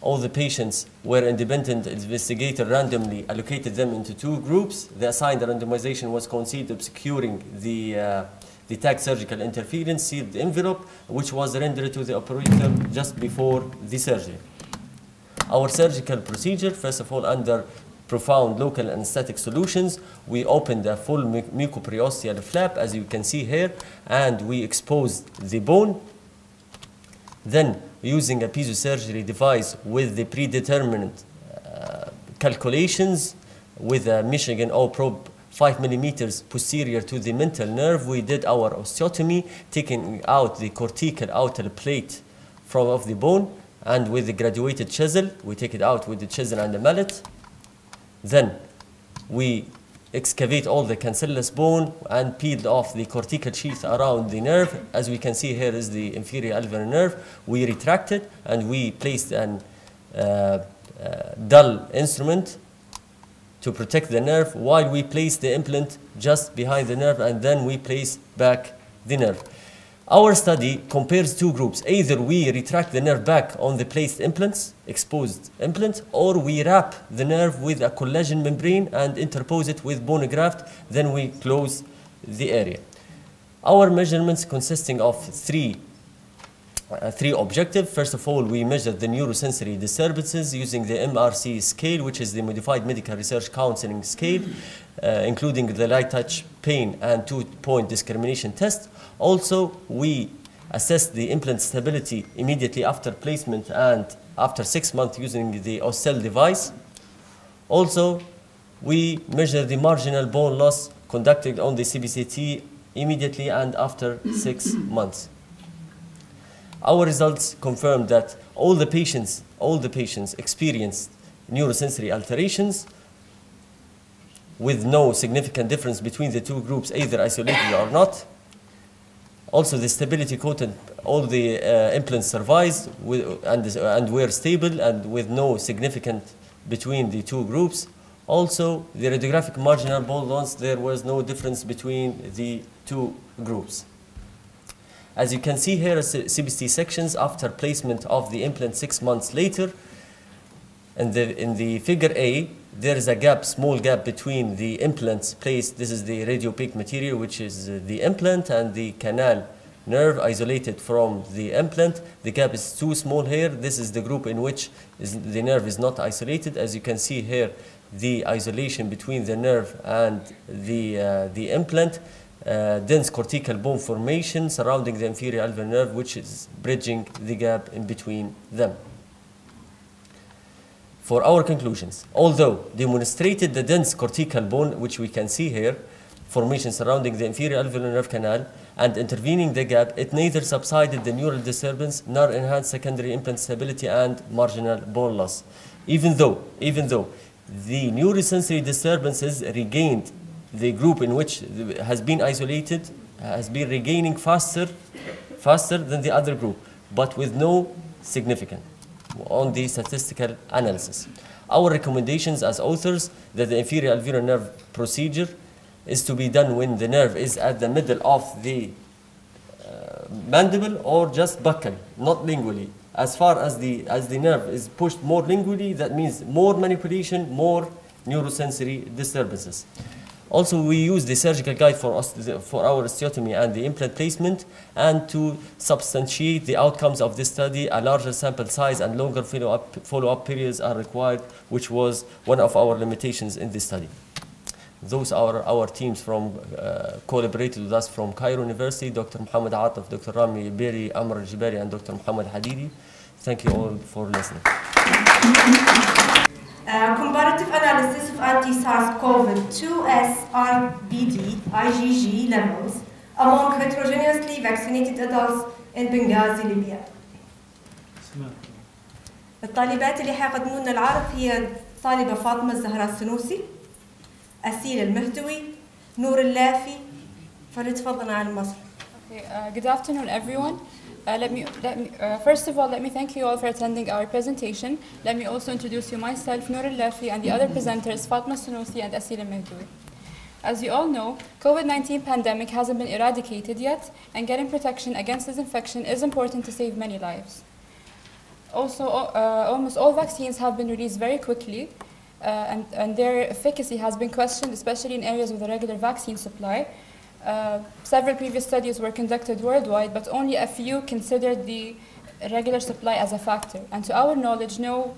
All the patients were independent investigator randomly allocated them into two groups. The assigned randomization was conceived of securing the, uh, the tag surgical interference sealed envelope, which was rendered to the operator just before the surgery. Our surgical procedure, first of all, under profound local anesthetic solutions. We opened a full mucoperiosteal flap, as you can see here, and we exposed the bone. Then, using a piezosurgery device with the predetermined uh, calculations with a Michigan O probe 5 millimeters posterior to the mental nerve, we did our osteotomy, taking out the cortical outer plate from of the bone, and with the graduated chisel, we take it out with the chisel and the mallet. Then we excavate all the cancellous bone and peeled off the cortical sheath around the nerve. As we can see here is the inferior alveolar nerve. We retracted and we placed an uh, uh, dull instrument to protect the nerve while we place the implant just behind the nerve and then we place back the nerve. Our study compares two groups. Either we retract the nerve back on the placed implants, exposed implants, or we wrap the nerve with a collagen membrane and interpose it with bone graft, then we close the area. Our measurements consisting of three uh, three objectives. First of all, we measured the neurosensory disturbances using the MRC scale, which is the Modified Medical Research Counseling Scale, uh, including the light touch pain and two-point discrimination test. Also, we assessed the implant stability immediately after placement and after six months using the Osstell device. Also, we measured the marginal bone loss conducted on the CBCT immediately and after six months. Our results confirmed that all the patients, all the patients experienced neurosensory alterations with no significant difference between the two groups, either isolated or not. Also, the stability quotient, all the uh, implants survived with, and, and were stable and with no significant between the two groups. Also, the radiographic marginal bone loss, there was no difference between the two groups. As you can see here, CBCT sections after placement of the implant six months later. In the, in the figure A, there is a gap, small gap between the implants placed. This is the radiopaque material, which is uh, the implant, and the canal nerve isolated from the implant. The gap is too small here. This is the group in which is, the nerve is not isolated. As you can see here, the isolation between the nerve and the, uh, the implant, uh, dense cortical bone formation surrounding the inferior alveolar nerve, which is bridging the gap in between them. For our conclusions, although demonstrated the dense cortical bone, which we can see here, formation surrounding the inferior alveolar nerve canal, and intervening the gap, it neither subsided the neural disturbance nor enhanced secondary implant stability and marginal bone loss. Even though, even though the neurosensory disturbances regained the group in which has been isolated has been regaining faster faster than the other group but with no significant on the statistical analysis our recommendations as authors that the inferior alveolar nerve procedure is to be done when the nerve is at the middle of the uh, mandible or just buccal not lingually as far as the, as the nerve is pushed more lingually, that means more manipulation, more neurosensory disturbances. Also, we use the surgical guide for, for our osteotomy and the implant placement, and to substantiate the outcomes of this study, a larger sample size and longer follow-up follow periods are required, which was one of our limitations in this study. Those are our teams from uh, collaborated with us from Cairo University, Dr. Muhammad Ataf, Dr. Rami Beri, Amr Jibari, and Dr. Muhammad Hadidi. Thank you all for listening. Uh, comparative analysis of anti-SARS-CoV-2 SRBD IgG levels among heterogeneously vaccinated adults in Benghazi, Libya. الطالبات اللي حيقدموا لنا العرض هي طالبة فاطمة الزهراء السنوسي أسيل المهدوي نور اللافي فليتفضل على المسرح. Okay, uh, good afternoon everyone. Uh, let me, let me uh, first of all, let me thank you all for attending our presentation. Let me also introduce you myself, Noor Al-Lafi, and the other presenters, Fatma Sunusi and Asil Al-Mehdoui. As you all know, COVID-19 pandemic hasn't been eradicated yet, and getting protection against this infection is important to save many lives. Also, uh, almost all vaccines have been released very quickly, uh, and, and their efficacy has been questioned, especially in areas with a regular vaccine supply, uh, several previous studies were conducted worldwide, but only a few considered the regular supply as a factor. And to our knowledge, no,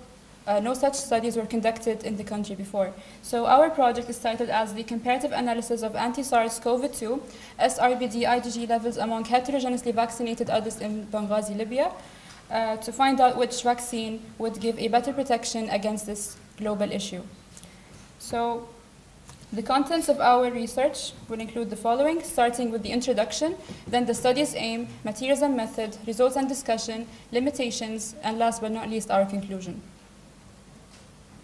uh, no such studies were conducted in the country before. So our project is titled as the Comparative Analysis of Anti-SARS-CoV-2 SRBD IgG levels among heterogeneously vaccinated adults in Benghazi, Libya, uh, to find out which vaccine would give a better protection against this global issue. So the contents of our research will include the following, starting with the introduction, then the study's aim, materials and method, results and discussion, limitations, and last but not least, our conclusion.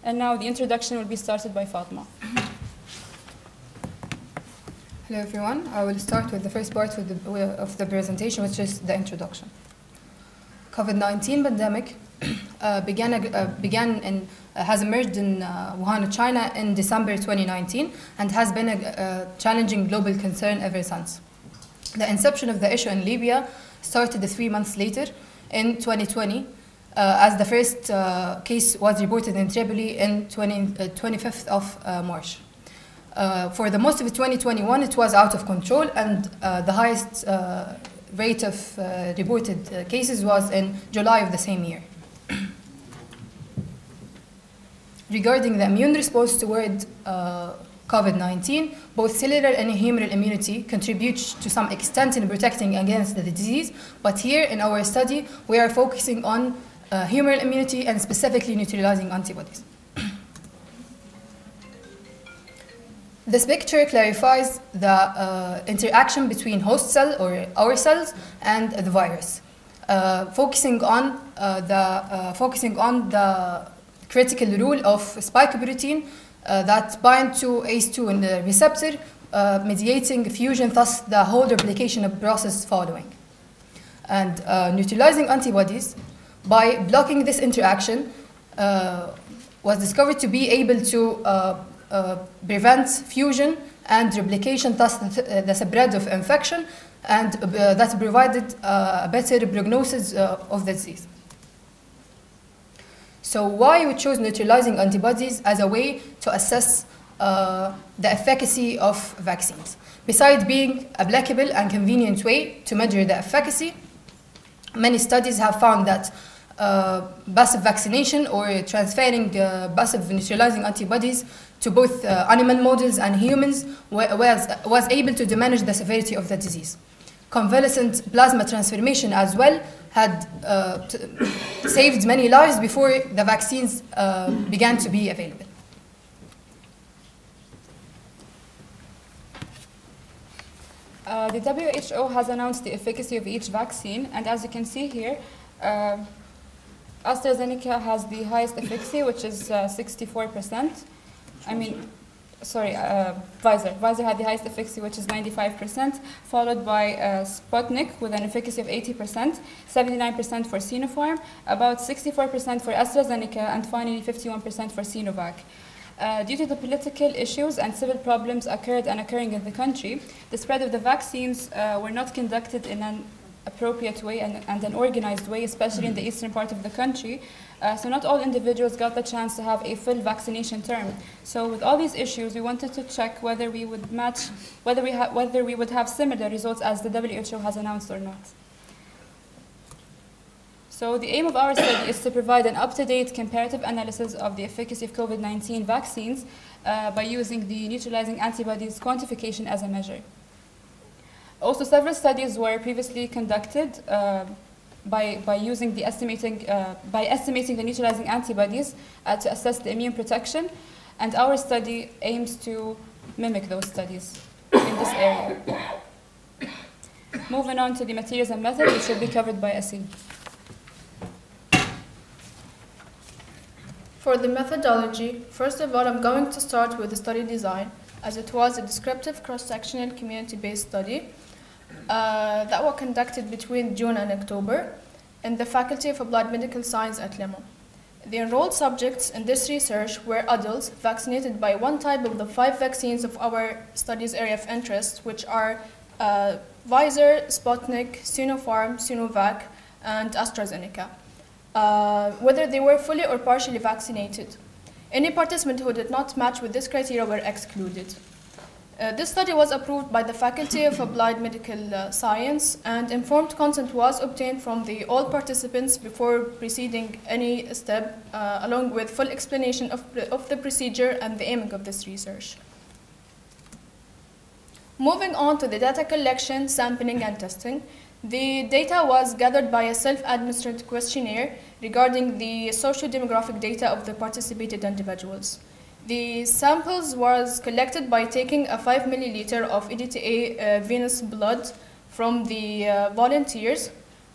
And now the introduction will be started by Fatma. Hello everyone. I will start with the first part of the, of the presentation, which is the introduction. COVID-19 pandemic began, uh, began in, uh, has emerged in uh, Wuhan, China in December 2019 and has been a, a, challenging global concern ever since. The inception of the issue in Libya started three months later in 2020 uh, as the first uh, case was reported in Tripoli in 20, 25th of March. for the most of 2021, it was out of control and the highest rate of uh, reported uh, cases was in July of the same year. Regarding the immune response toward uh, COVID-19, both cellular and humoral immunity contribute to some extent in protecting against the disease, but here in our study, we are focusing on uh, humoral immunity and specifically neutralizing antibodies. This picture clarifies the uh, interaction between host cell or our cells and the virus, uh, focusing on uh, the uh, focusing on the critical role of spike protein uh, that bind to ACE2 in the receptor, uh, mediating fusion, thus the whole replication of process following. And neutralizing antibodies by blocking this interaction was discovered to be able to uh, prevents fusion and replication, thus the, the spread of infection, and uh, that provided uh, a better prognosis of the disease. So why we chose neutralizing antibodies as a way to assess uh, the efficacy of vaccines. Besides being a applicable and convenient way to measure the efficacy, many studies have found that uh, passive vaccination or transferring uh, passive neutralizing antibodies to both uh, animal models and humans was, was able to diminish the severity of the disease. Convalescent plasma transformation as well had uh, saved many lives before the vaccines uh, began to be available. Uh, the WHO has announced the efficacy of each vaccine, and as you can see here, uh, AstraZeneca has the highest efficacy, which is 64%. Uh, I mean, sorry, uh, Pfizer. Pfizer had the highest efficacy, which is 95%, followed by uh, Sputnik with an efficacy of 80%, 79% for Sinopharm, about 64% for AstraZeneca, and finally 51% for Sinovac. Uh, due to the political issues and civil problems occurred and occurring in the country, the spread of the vaccines uh, were not conducted in an appropriate way and, and, an organized way, especially in the eastern part of the country. Uh, so not all individuals got the chance to have a full vaccination term. So with all these issues, we wanted to check whether we would match, whether we, whether we would have similar results as the WHO has announced or not. So the aim of our study is to provide an up-to-date comparative analysis of the efficacy of COVID-19 vaccines uh, by using the neutralizing antibodies quantification as a measure. Also, several studies were previously conducted uh, by, by using the estimating, uh, by estimating the neutralizing antibodies uh, to assess the immune protection, and our study aims to mimic those studies in this area. Moving on to the materials and methods, which will be covered by Asil. For the methodology, first of all, I'm going to start with the study design, as it was a descriptive cross-sectional community-based study uh, that were conducted between June and October in the Faculty of Applied Medical Science at LIMU. The enrolled subjects in this research were adults vaccinated by one type of the five vaccines of our studies area of interest, which are uh, Pfizer, Sputnik, Sinopharm, Sinovac, and AstraZeneca, uh, whether they were fully or partially vaccinated. Any participant who did not match with this criteria were excluded. Uh, this study was approved by the Faculty of Applied Medical uh, Science and informed consent was obtained from the all participants before proceeding any step uh, along with full explanation of, of the procedure and the aiming of this research. Moving on to the data collection, sampling and testing, the data was gathered by a self-administered questionnaire regarding the socio-demographic data of the participated individuals. The samples was collected by taking a 5 milliliter of EDTA uh, venous blood from the uh, volunteers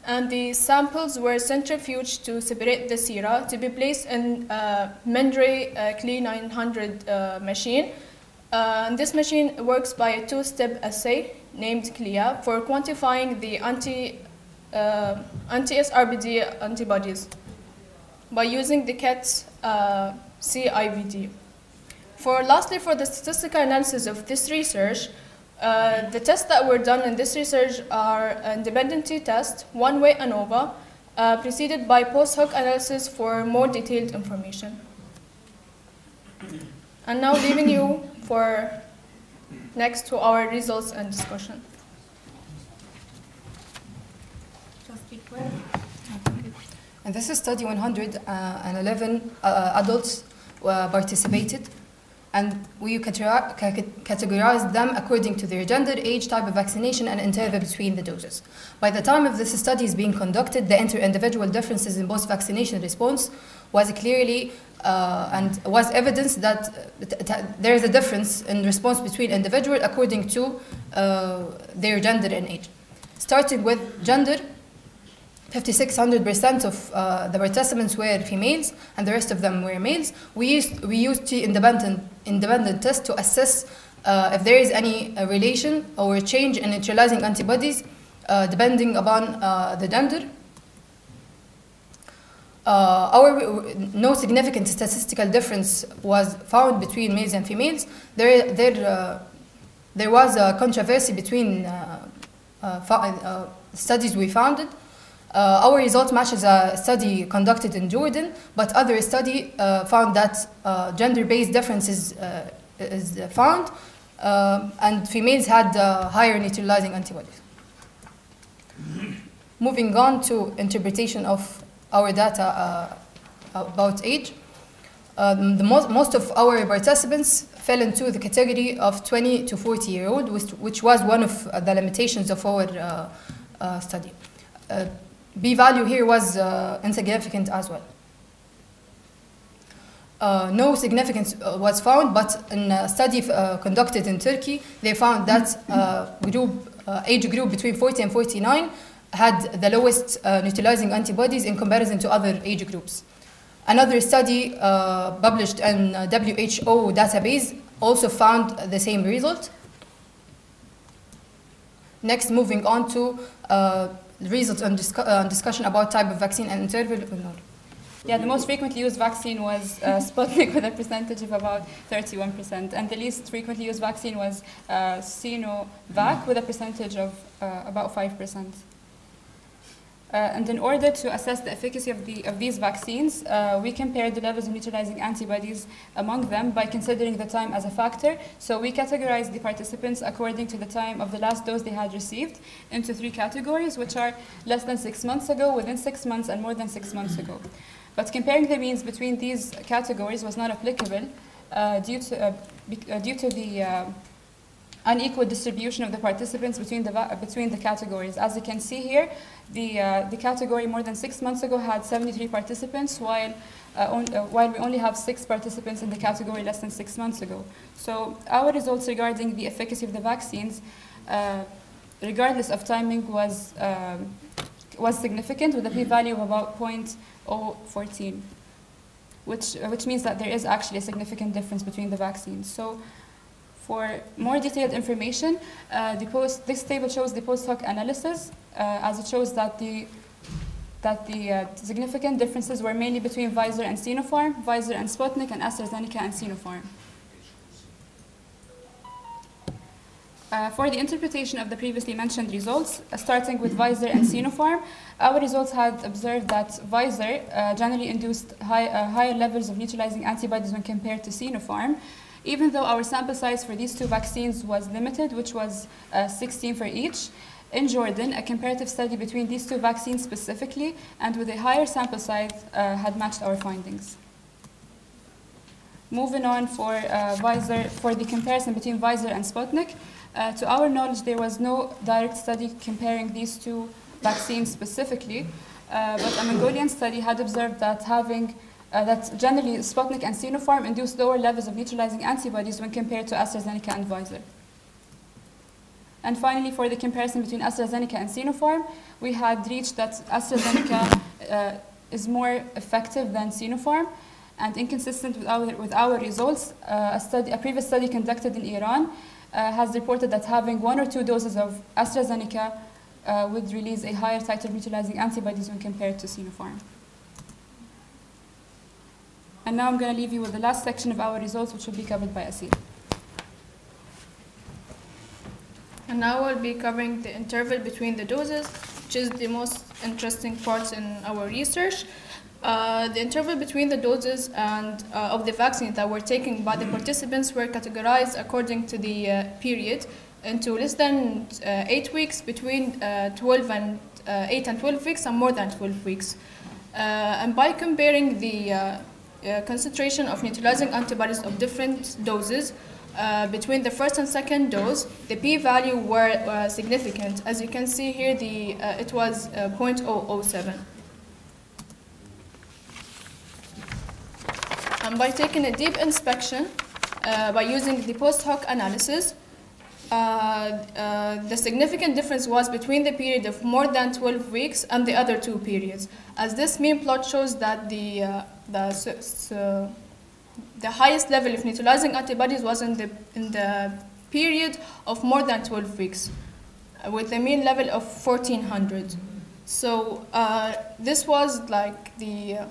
and the samples were centrifuged to separate the sera to be placed in a Mindray uh, CLI 900 uh, machine. Uh, this machine works by a two-step assay named CLIA for quantifying the anti, uh, anti-SRBD antibodies by using the CAT uh, CIVD. For lastly, for the statistical analysis of this research, uh, the tests that were done in this research are an independence test, one-way ANOVA, uh, preceded by post-hoc analysis for more detailed information. And now leaving you for next to our results and discussion. And this is study 111 uh, uh, adults uh, participated and we catera- ca- categorized them according to their gender, age, type of vaccination, and interval between the doses. By the time of this study is being conducted, the inter-individual differences in both vaccination response was clearly uh, and was evidence that there is a difference in response between individuals according to uh, their gender and age. Starting with gender, 5600% of uh, the participants were females and the rest of them were males. We used, we used independent, independent tests to assess uh, if there is any uh, relation or change in neutralizing antibodies uh, depending upon uh, the gender. Uh, our, no significant statistical difference was found between males and females. There, there, there was a controversy between studies we founded. Uh, our result matches a study conducted in Jordan, but other study uh, found that uh, gender-based differences uh, is found, uh, and females had uh, higher neutralizing antibodies. Moving on to interpretation of our data about age. Um, the most, most of our participants fell into the category of 20 to 40 year old, which, which was one of the limitations of our study. B value here was uh, insignificant as well. Uh, no significance uh, was found, but in a study uh, conducted in Turkey, they found that uh, group, age group between 40 and 49 had the lowest neutralizing antibodies in comparison to other age groups. Another study published in WHO database also found the same result. Next, moving on to results on, discu- uh, discussion about type of vaccine and interval. no. Yeah, the most frequently used vaccine was uh, Sputnik with a percentage of about 31%, and the least frequently used vaccine was uh, Sinovac with a percentage of uh, about 5%. Uh, and in order to assess the efficacy of, the, of these vaccines, uh, we compared the levels of neutralizing antibodies among them by considering the time as a factor. So we categorized the participants according to the time of the last dose they had received into three categories, which are less than six months ago, within six months, and more than six months ago. But comparing the means between these categories was not applicable uh, due, to, uh, uh, due to the uh, unequal distribution of the participants between the, between the categories. As you can see here, the, uh, the category more than six months ago had 73 participants, while, uh, on, uh, while we only have six participants in the category less than six months ago. So our results regarding the efficacy of the vaccines, uh, regardless of timing, was, um, was significant with a p-value of about 0.014, which, which means that there is actually a significant difference between the vaccines. So for more detailed information, uh, the post, this table shows the post hoc analysis, uh, as it shows that the that the uh, significant differences were mainly between Pfizer and Sinopharm, Pfizer and Sputnik, and AstraZeneca and Sinopharm. Uh, for the interpretation of the previously mentioned results, uh, starting with Pfizer and Sinopharm, our results had observed that Pfizer uh, generally induced high, higher levels of neutralizing antibodies when compared to Sinopharm, even though our sample size for these two vaccines was limited, which was uh, 16 for each. In Jordan, a comparative study between these two vaccines specifically and with a higher sample size uh, had matched our findings. Moving on for uh, for the comparison between Pfizer and Sputnik, uh, to our knowledge, there was no direct study comparing these two vaccines specifically, uh, but a Mongolian study had observed that having uh, that generally Sputnik and Sinopharm induce lower levels of neutralizing antibodies when compared to AstraZeneca and Pfizer. And finally, for the comparison between AstraZeneca and Sinopharm, we had reached that AstraZeneca uh, is more effective than Sinopharm, and inconsistent with our, with our results, uh, a, study, a previous study conducted in Iran uh, has reported that having one or two doses of AstraZeneca uh, would release a higher titer of neutralizing antibodies when compared to Sinopharm. And now I'm going to leave you with the last section of our results, which will be covered by Asil. And now we'll be covering the interval between the doses, which is the most interesting part in our research. Uh, the interval between the doses and uh, of the vaccine that were taken by the participants were categorized according to the uh, period into less than uh, 8 weeks, between uh, 12 and uh, 8 and 12 weeks, and more than 12 weeks. And by comparing the uh, concentration of neutralizing antibodies of different doses uh, between the first and second dose, the p-value were uh, significant. As you can see here, the, uh, it was uh, 0.007. And by taking a deep inspection, by using the post hoc analysis, the significant difference was between the period of more than 12 weeks and the other two periods, as this mean plot shows that the, uh, the, uh, the highest level of neutralizing antibodies was in the, in the period of more than 12 weeks, uh, with a mean level of 1400. So uh, this was like the uh,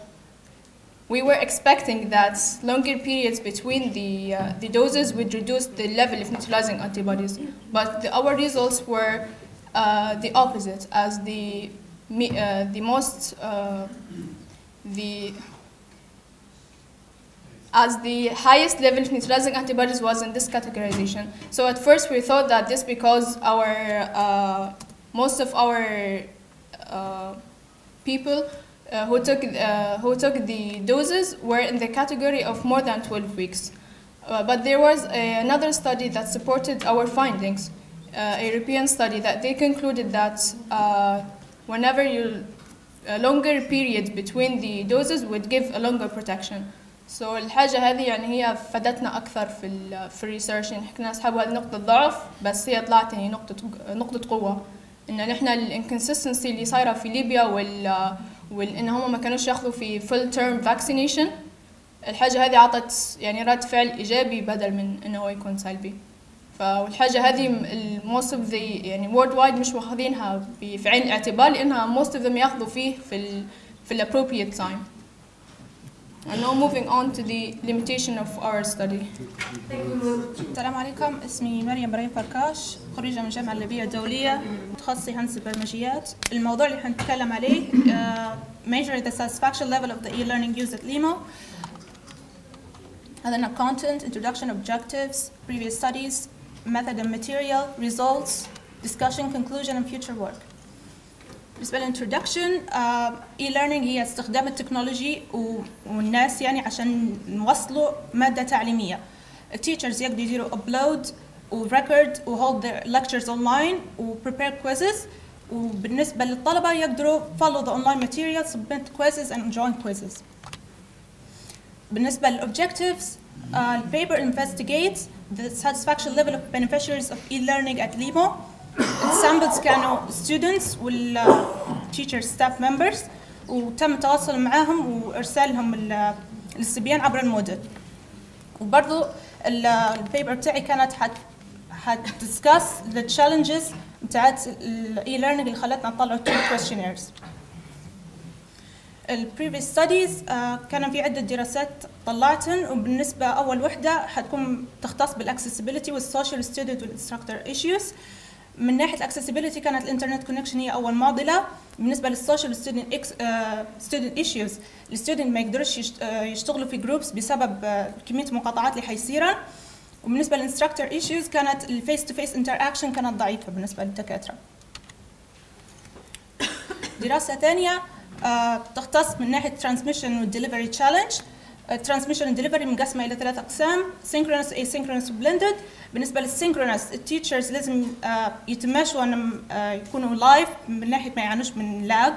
we were expecting that longer periods between the, uh, the doses would reduce the level of neutralizing antibodies, but the, our results were uh, the opposite, as the, uh, the most, uh, the, as the highest level of neutralizing antibodies was in this categorization. So at first we thought that this because our, uh, most of our uh, people uh, who took uh, who took the doses were in the category of more than 12 weeks. Uh, but there was a, another study that supported our findings, uh, a European study that they concluded that uh, whenever you a longer period between the doses would give a longer protection. So الحاجة هذه يعني هي فادتنا أكثر في ال في الريسيرش يعني احنا نسحبها نقطة ضعف بس هي طلعت يعني نقطة نقطة قوة إن نحن الانكونسستنسي اللي صايرة في ليبيا وال وان هم ما كانوش ياخذوا في فول تيرم فاكسينيشن الحاجة هذه عطت يعني رد فعل إيجابي بدل من انه هو يكون سلبي. فالحاجة هذه الموست اوف ذا يعني وورد وايد مش واخذينها في عين الاعتبار لأنها موست اوف ذم ياخذوا فيه في الـ في الابروبريت تايم And now moving on to the limitation of our study. السلام عليكم اسمي مريم بريم فركاش خريجة من الجامعة الليبية الدولية متخصصة هندسة البرمجيات الموضوع اللي حنتكلم عليه uh, measure the satisfaction level of the e-learning used at LIMU. And then a content, introduction, objectives, previous studies, method and material, results, discussion, conclusion, and future work. بالنسبة للانترودكشن اي ليرنينج هي استخدام التكنولوجي والناس يعني عشان نوصلوا مادة تعليمية. التيتشرز يقدروا يديروا ابلود وريكورد وهولد lectures online وبريبير quizzes وبالنسبة للطلبة يقدروا follow the online material, submit and join quizzes. بالنسبة للobjectives uh, البيبر investigates the satisfaction level of beneficiaries of e-learning at LIMO السامبلز كانوا students وال teachers staff members وتم التواصل معاهم وإرسالهم ال- للصبيان عبر الموديل. وبرضو ال- البيبر بتاعي كانت حت حت discuss the challenges بتاعت الاي learning اللي خلتنا نطلع two questionnaires. ال previous studies آه، كان في عدة دراسات طلعتن وبالنسبة أول وحدة حتكون تختص بالاكسسبيلتي والسوشيال ستودنت والانستراكتور ايشوز من ناحية الاكسسبيلتي كانت الإنترنت كونكشن هي أول معضلة بالنسبة للسوشيال ستودنت إكس ستودنت ايشوز الستودنت ما يقدروش آه، يشتغلوا في جروبس بسبب آه، كمية المقاطعات اللي حيصيرها وبالنسبة للانستراكتور ايشوز كانت الفيس تو فيس انتر اكشن كانت ضعيفة بالنسبة للدكاترة. دراسة ثانية آه، تختص من ناحية ترانسميشن والدليفري تشالنج الترانسميشن والدليفري مقسمة إلى ثلاث أقسام. سينكرونس اي سينكرونس بلندد بالنسبة للسynchronous التيتشرز لازم آه، يتماشوا أنهم آه، يكونوا لايف من ناحية ما يعانوش من لاج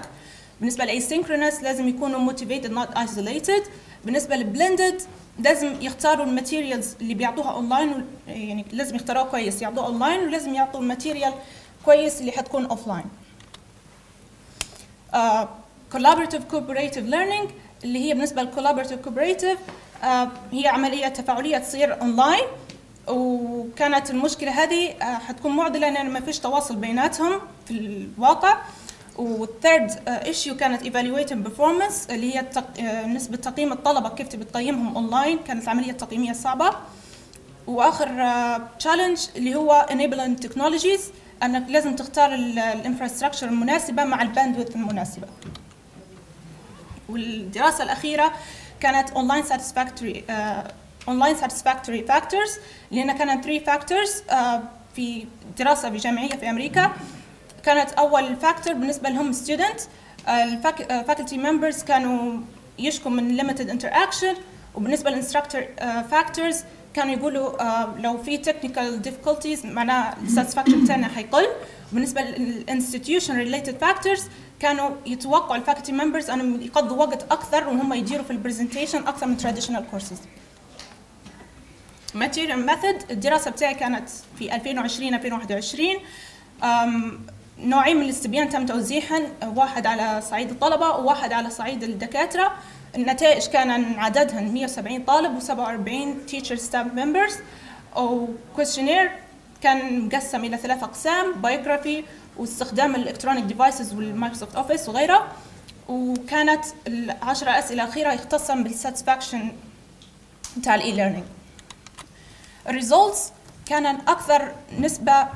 بالنسبة للاسynchronous لازم يكونوا motivated not isolated. بالنسبة للblended لازم يختاروا الماتيريالز اللي بيعطوها اونلاين يعني لازم يختاروها كويس. يعطوها اونلاين ولازم يعطوا الماتيريال كويس اللي حتكون اوفلاين uh, collaborative cooperative learning اللي هي بالنسبة للcollaborative cooperative uh, هي عملية تفاعلية تصير اونلاين وكانت المشكلة هذه uh, حتكون معضلة لأن ما فيش تواصل بيناتهم في الواقع. والثيرد ايشيو كانت evaluating performance اللي هي uh, نسبة تقييم الطلبة كيف تبي تقيمهم اونلاين كانت العملية التقييمية صعبة. وآخر تشالنج اللي هو enabling technologies أنك لازم تختار الانفراستراكشر المناسبة مع الباندويث المناسبة. والدراسة الأخيرة كانت اونلاين ساتسفاكتوري اونلاين ساتسفاكتوري فاكتورز لأن كانت 3 فاكتورز في دراسة بجامعية في أمريكا. كانت أول فاكتور بالنسبة لهم ستودنت الفاكولتي ممبرز كانوا يشكوا من limited interaction. وبالنسبة للانستراكتور فاكتورز كانوا يقولوا آه، لو في technical difficulties معناها الساتسفاكشن بتاعنا حيقل. بالنسبة للانستتيوشن ريليتد فاكتورز كانوا يتوقعوا الفاكولتي ممبرز أنهم يقضوا وقت أكثر وهم يديروا في البرزنتيشن أكثر من traditional courses. Material method. الدراسة بتاعي كانت في 2020 2021 أم، نوعين من الاستبيان تم توزيعهن. واحد على صعيد الطلبة وواحد على صعيد الدكاترة. النتائج كان عددهن 170 طالب و47 teacher staff members. و questionnaire كان مقسم إلى ثلاث أقسام biography واستخدام الإلكترونيك ديفايسز والمايكروسوفت اوفيس وغيرها وكانت العشرة أسئلة الأخيرة يختصم بالساتسفاكشن بتاع الاي ليرنينج الريزولتس كان أكثر نسبة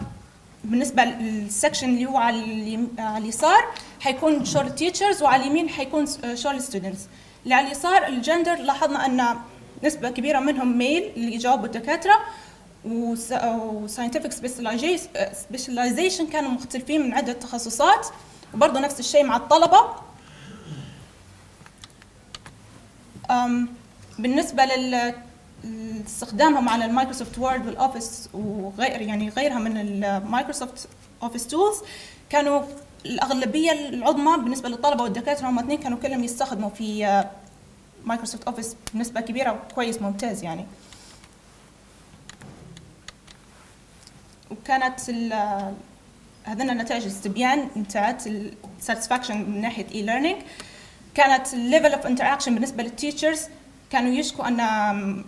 بالنسبة للسكشن اللي هو على اليسار حيكون شورت تيتشرز وعلى اليمين حيكون شورت ستودنتس اللي على اليسار الجندر لاحظنا أن نسبة كبيرة منهم ميل اللي جاوبوا الدكاترة وساينتفك سبيشاليزيشن كانوا مختلفين من عدة تخصصات. وبرضه نفس الشيء مع الطلبة. أم، بالنسبة لل استخدامهم على المايكروسوفت وورد والأوفيس وغير يعني غيرها من المايكروسوفت أوفيس تولز كانوا الأغلبية العظمى بالنسبة للطلبة والدكاترة هم اثنين كانوا كلهم يستخدموا في آه، مايكروسوفت أوفيس بنسبة كبيرة وكويس ممتاز يعني. وكانت هذين نتائج الاستبيان بتاعت الساتسفاكشن من ناحية اي ليرنينج كانت الليفل اوف انتراكشن بالنسبة للتيتشرز كانوا يشكوا أن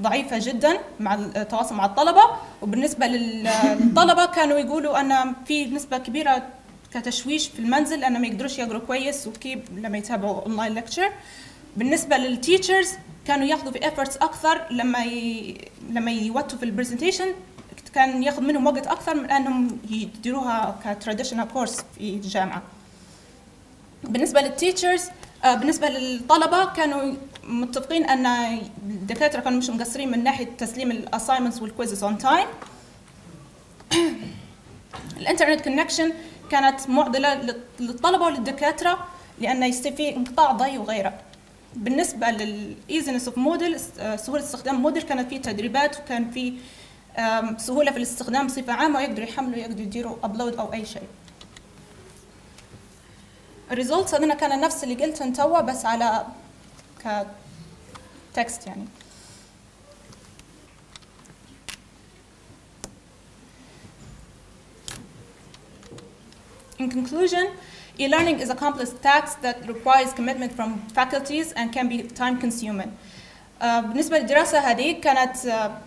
ضعيفة جدا مع التواصل مع الطلبة. وبالنسبة للطلبة كانوا يقولوا أن في نسبة كبيرة كتشويش في المنزل لأن ما يقدروش يقروا كويس وكيف لما يتابعوا اونلاين ليكتشر بالنسبة للتيتشرز كانوا ياخذوا في efforts أكثر لما ي... لما يوتوا في البرزنتيشن كان ياخذ منهم وقت أكثر من أنهم يديروها كتراديشنال كورس في الجامعة بالنسبة للتيتشرز آه، بالنسبة للطلبة كانوا متفقين أن الدكاترة كانوا مش مقصرين من ناحية تسليم الاساينمنتس والكويزز اون تايم الإنترنت كونكشن كانت معضلة لل- للطلبة وللدكاترة لأن يصير في انقطاع ضي وغيره. بالنسبة للايزنس اوف موديل سهولة استخدام موديل كانت في تدريبات وكان في سهولة في الاستخدام بصفة عامة ويقدروا يحملوا يقدروا يديروا ابلود أو أي شيء. الريزولتس هذنا كان نفس اللي قلتن توا بس على ك تكست يعني In conclusion, e-learning is a complex task that requires commitment from faculties and can be time consuming. آه، بالنسبة للدراسة هذه كانت آه،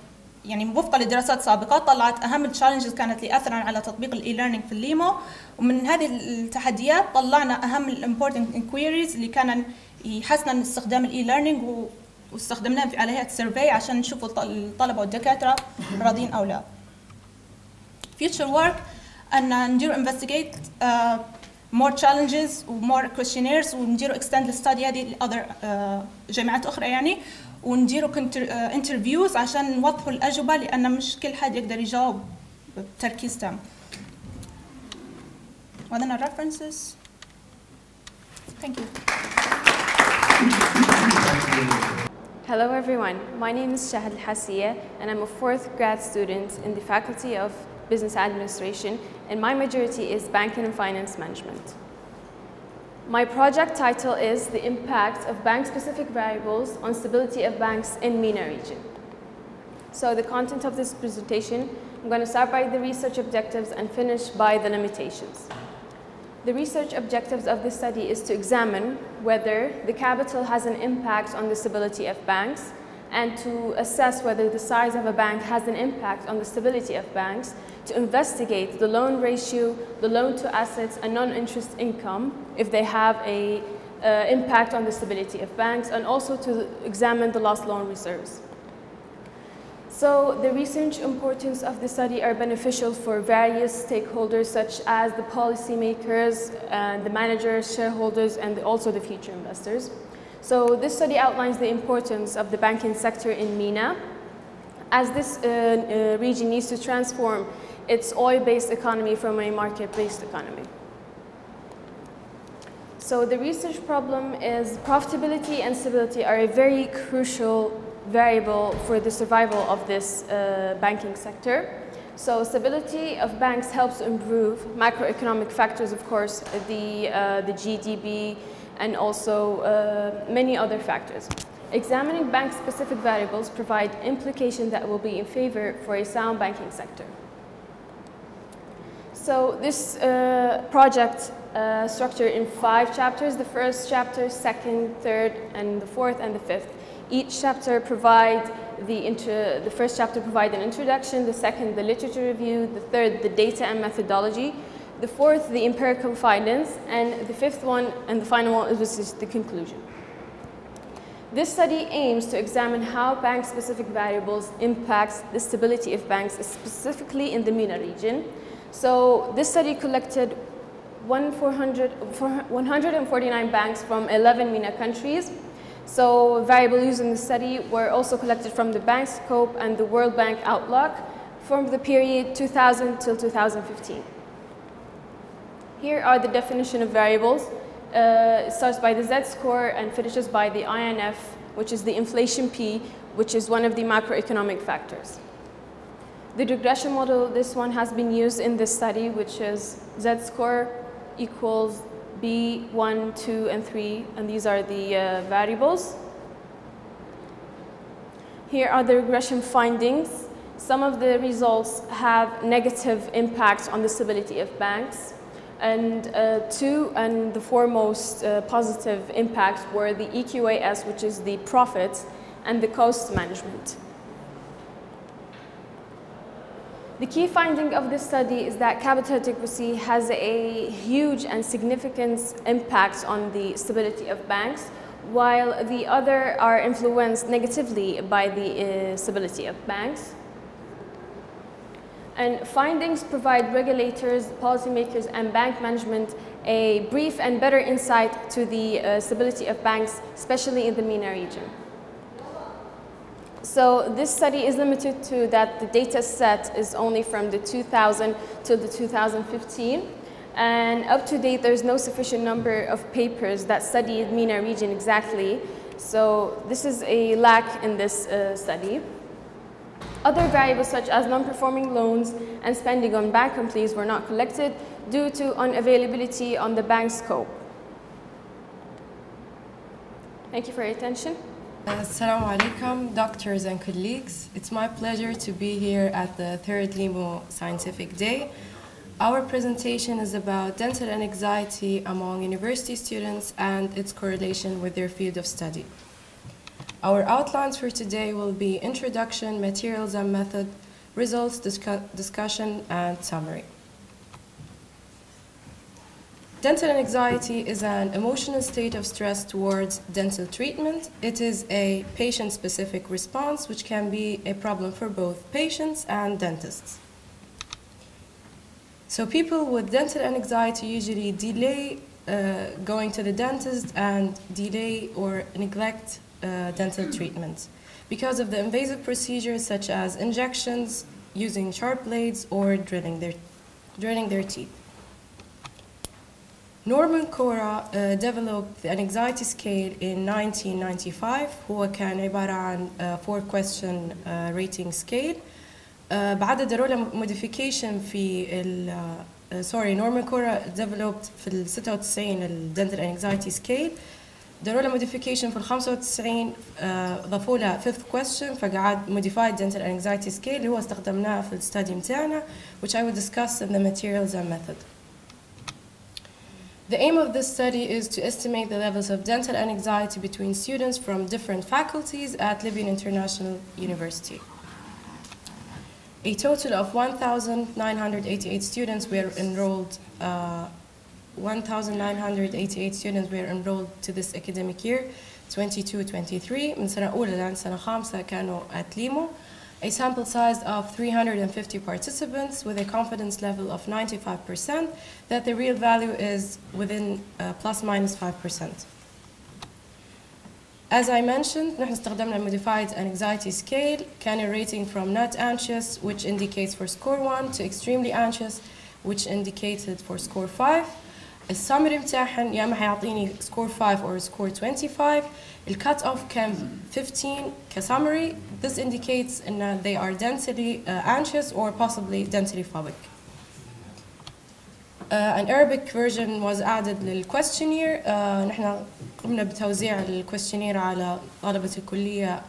يعني وفقا لدراسات سابقة طلعت أهم التشالنجز كانت اللي أثرا على تطبيق الإي ليرنينج في الليمو ومن هذه التحديات طلعنا أهم الامبورتنت انكويريز اللي كان يحسن من استخدام الإي ليرنينج واستخدمناها في هيئة سيرفي عشان نشوف الط- الطلبة والدكاترة راضين أو لا. future work أن نديرو investigate uh, more challenges و more questionnaires ونديرو extend الستادي هذه ل other uh, جامعات أخرى يعني ونديرو كنتر- uh, interviews عشان نوضحوا الأجوبة لأن مش كل حد يقدر يجاوب بتركيز تام. وهذا references. Thank you. Hello everyone, my name is Shahad Hassiya and I'm a fourth grad student in the Faculty of Business Administration and my majority is Banking and Finance Management. My project title is The Impact of Bank-Specific Variables on Stability of Banks in MENA region. So the content of this presentation, I'm going to start by the research objectives and finish by the limitations. The research objectives of this study is to examine whether the capital has an impact on the stability of banks and to assess whether the size of a bank has an impact on the stability of banks, to investigate the loan ratio, the loan to assets, and non-interest income if they have a uh, impact on the stability of banks, and also to examine the lost loan reserves. So the research importance of the study are beneficial for various stakeholders such as the policymakers, and the managers, shareholders, and also the future investors. So this study outlines the importance of the banking sector in MENA as this uh, uh, region needs to transform its oil-based economy from a market-based economy. So the research problem is profitability and stability are a very crucial variable for the survival of this uh, banking sector. So stability of banks helps improve macroeconomic factors, of course, the, uh, the GDP, and also uh, many other factors. Examining bank-specific variables provide implication that will be in favor for a sound banking sector. So this uh, project uh, structured in five chapters, the first chapter, second, third, and the fourth, and the fifth. Each chapter provides the, the first chapter provide an introduction, the second, the literature review, the third, the data and methodology, the fourth, the empirical findings, and the fifth one, and the final one, is the conclusion. This study aims to examine how bank-specific variables impacts the stability of banks, specifically in the MENA region. So this study collected 149 banks from 11 MENA countries. So variables used in the study were also collected from the BankScope and the World Bank Outlook from the period 2000 till 2015. Here are the definition of variables. Uh, it starts by the Z-score and finishes by the INF, which is the inflation P, which is one of the macroeconomic factors. The regression model, this one has been used in this study, which is Z-score equals B, 1, 2, and 3, and these are the uh, variables. Here are the regression findings. Some of the results have negative impacts on the stability of banks. And uh, two and the foremost uh, positive impacts were the EQAS, which is the profit, and the cost management. The key finding of this study is that capital adequacy has a huge and significant impact on the stability of banks, while the other are influenced negatively by the uh, stability of banks. And findings provide regulators, policymakers, and bank management a brief and better insight to the uh, stability of banks, especially in the MENA region. So this study is limited to that the data set is only from the 2000 to the 2015. And up to date, there's no sufficient number of papers that study MENA region exactly. So this is a lack in this uh, study. Other variables such as non-performing loans and spending on bank employees were not collected due to unavailability on the BankScope. Thank you for your attention. Assalamu alaikum, doctors and colleagues. It's my pleasure to be here at the third LIMU Scientific Day. Our presentation is about dental anxiety among university students and its correlation with their field of study. Our outlines for today will be introduction, materials and method, results, discu discussion, and summary. Dental anxiety is an emotional state of stress towards dental treatment. It is a patient-specific response which can be a problem for both patients and dentists. So people with dental anxiety usually delay uh, going to the dentist and delay or neglect uh, dental treatment because of the invasive procedures such as injections, using sharp blades, or drilling their, drilling their teeth. Norman Corah uh, developed an anxiety scale in 1995 هو كان عبارة عن uh, four question uh, rating scale. Uh, بعد داروا له modification في ال uh, sorry Norman Corah developed في ال 96 ال dental anxiety scale. داروا له modification في ال 95 uh, ضافوا له fifth question فقعد modified dental anxiety scale اللي هو استخدمناه في الستادي متاعنا which I will discuss in the materials and method. The aim of this study is to estimate the levels of dental anxiety between students from different faculties at Libyan International University. A total of 1,988 students were enrolled. Uh, 1,988 students were enrolled to this academic year 22-23 من سنة أولى لعند سنة خامسة كانوا at LIMU a sample size of 350 participants with a confidence level of 95% that the real value is within uh, plus minus 5%. As I mentioned, نحن استخدمنا modified anxiety scale كان a rating from not anxious which indicates for score 1 to extremely anxious which indicated for score 5 السامري متاعهن يا اما حيعطيني سكور 5 or score 25 الكات اوف كان 15 كسامري this indicates ان they are densely uh, anxious or possibly densely phobic Uh, an Arabic version was added للquestionnaire uh, نحن قمنا بتوزيع الكويستشنير على طلبة الكلية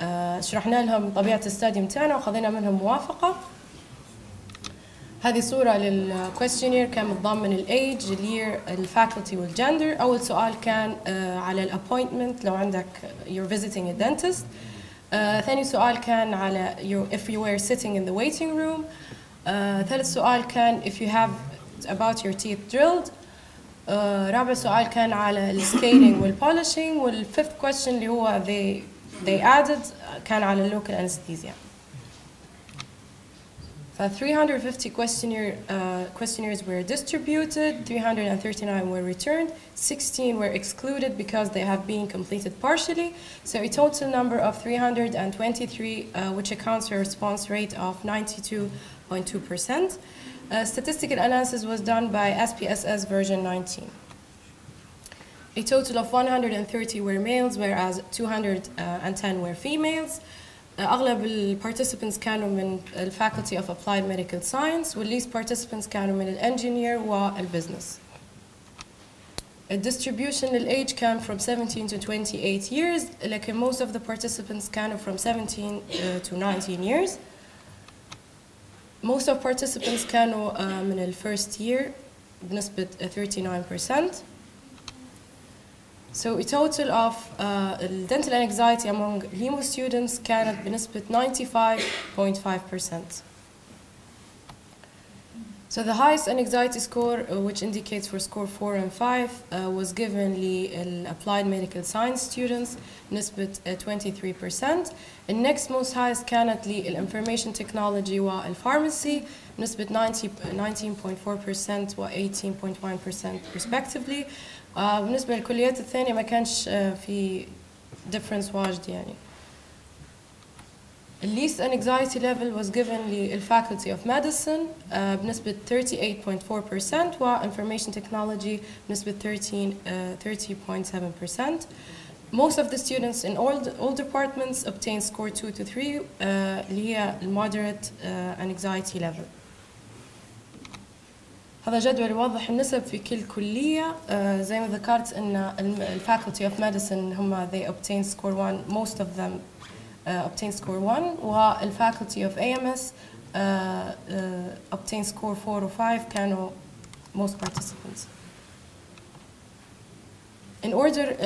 uh, شرحنا لهم طبيعة الستادي متاعنا وخذينا منهم موافقة هذه صورة للكويستشنير كان متضمن الايج الير الفاكولتي والجندر أول سؤال كان uh, على الابوينتمنت لو عندك you're visiting a dentist. uh, ثاني سؤال كان على you, if you were sitting in the waiting room. uh, ثالث سؤال كان if you have about your teeth drilled. uh, رابع سؤال كان على السكيلينج والبولishing والفifth question اللي هو they they added كان على local anesthesia. ف 350 questionnaire, uh, questionnaires were distributed, 339 were returned, 16 were excluded because they have been completed partially. So a total number of 323, uh, which accounts for a response rate of 92.2%. Uh, statistical analysis was done by SPSS version 19. A total of 130 were males, whereas 210 were females. أغلب البارتيسيبنتس كانوا من الفاكولتي اوف ابلايد ميديكال ساينس والليست بارتيسيبنتس كانوا من الإنجينير والبزنس. الديستريبيوشن للايج كان from 17 to 28 years لكن most of the participants كانوا from 17 uh, to 19 years. Most of participants كانوا uh, من الفيرست year بنسبة 39% So a total of uh, dental anxiety among LIMU students كانت بنسبة 95.5%. So the highest anxiety score, uh, which indicates for score 4 and 5, uh, was given applied medical science students نسبة 23%. The next most highest كانت information technology والpharmacy نسبة 19.4% و 18.1% respectively. Uh, بالنسبة للكليات الثانية ما كانش uh, في difference واجد يعني. The least anxiety level was given للfaculty of medicine uh, بنسبة 38.4% و information technology بنسبة 13 uh, 30.7%. Most of the students in all, all departments obtained score 2 to 3 uh, اللي هي moderate uh, anxiety level. هذا جدول يوضح النسب في كل كلية uh, زي ما ذكرت ان الفاكولتي اوف ميديسن هم they obtain score 1 most of them uh, obtain score 1 والفاكولتي اوف AMS uh, uh, obtain score 4 و 5 كانوا most participants. In order uh,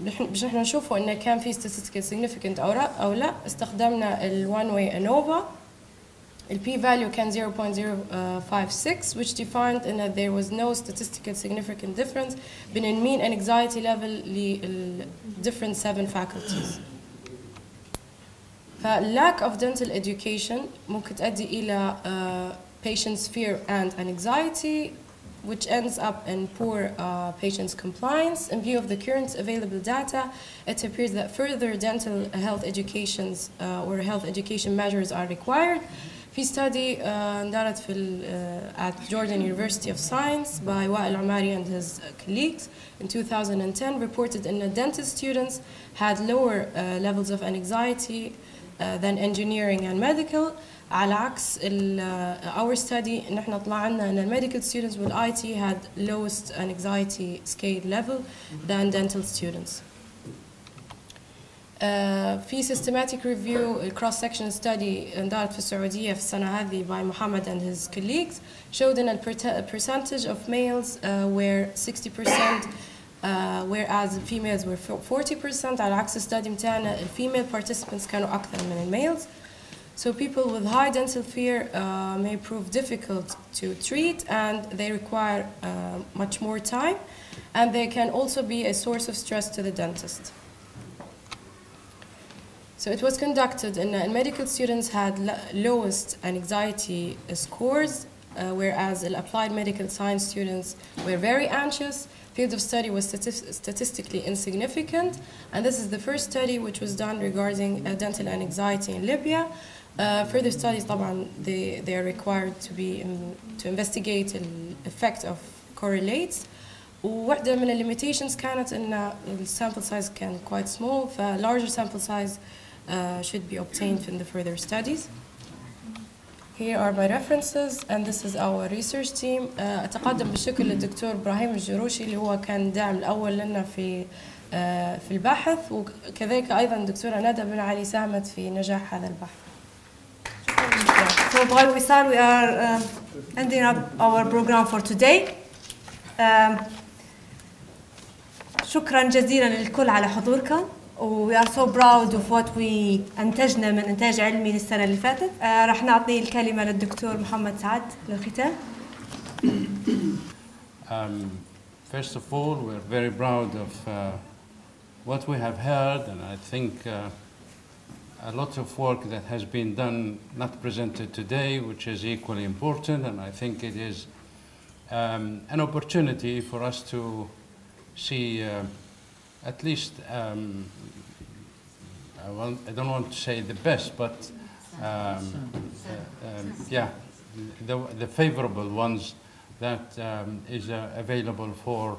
باش نحن نشوفوا انه كان في statistical significant أو لا استخدمنا ال one way ANOVA The p-value can 0.056 which defined in that there was no statistical significant difference between mean and anxiety level لل different seven faculties. ف lack of dental education ممكن تؤدي إلى uh, patients fear and anxiety which ends up in poor uh, patients' compliance. In view of the current available data, it appears that further dental health educations uh, or health education measures are required. في study uh, دارت في uh, at Jordan University of Science by Wael Amari and his colleagues in 2010 reported that dental students had lower uh, levels of anxiety uh, than engineering and medical على عكس ال, uh, our study نحن طلعنا ان medical students with IT had lowest anxiety scale level than dental students. Uh, في systematic review cross section study دارت في السعودية في السنة هذه by Muhammad and his colleagues showed in a percentage of males uh, were 60% uh, whereas females were 40% على عكس الستادي متاعنا female participants كانوا أكثر من المales So people with high dental fear uh, may prove difficult to treat and they require uh, much more time and they can also be a source of stress to the dentist. So it was conducted and, and medical students had lowest anxiety scores uh, whereas applied medical science students were very anxious. Field of study was stati statistically insignificant and this is the first study which was done regarding uh, dental anxiety in Libya. Uh, further studies طبعا they, they are required to be in, to investigate the effect of correlates وواحدة من limitations كانت إن sample size can quite small ف larger sample size uh, should be obtained in the further studies. Here are my references and this is our research team. Uh, أتقدم بالشكر للدكتور إبراهيم الجروشي اللي هو كان الداعم الأول لنا في uh, في البحث وكذلك أيضا الدكتورة ندى بن علي ساهمت في نجاح هذا البحث. So while we start, we are uh, ending up our program for today. Um, شكرا جزيلا للكل على حضوركم. We are so proud of what we أنتجنا من إنتاج علمي للسنة اللي فاتت. Uh, راح نعطي الكلمة للدكتور محمد سعد للختام. Um, first of all, we're very proud of uh, what we have heard, and I think uh, a lot of work that has been done, not presented today, which is equally important, and I think it is um, an opportunity for us to see uh, at least, um, I, want, I, don't want to say the best, but um, uh, um, yeah, the, the favorable ones that um, is uh, available for,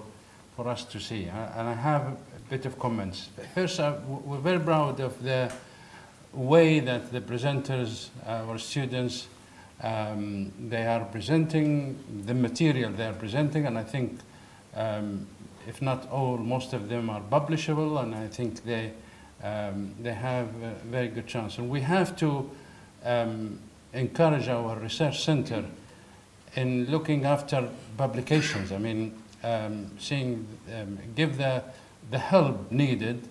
for us to see. Uh, and I have a bit of comments. First, uh, we're very proud of the way that the presenters, our students, um, they are presenting the material they are presenting, and I think, um, if not all, most of them are publishable, and I think they, um, they have a very good chance. And we have to um, encourage our research center in looking after publications. I mean, um, seeing, um, give the, the help needed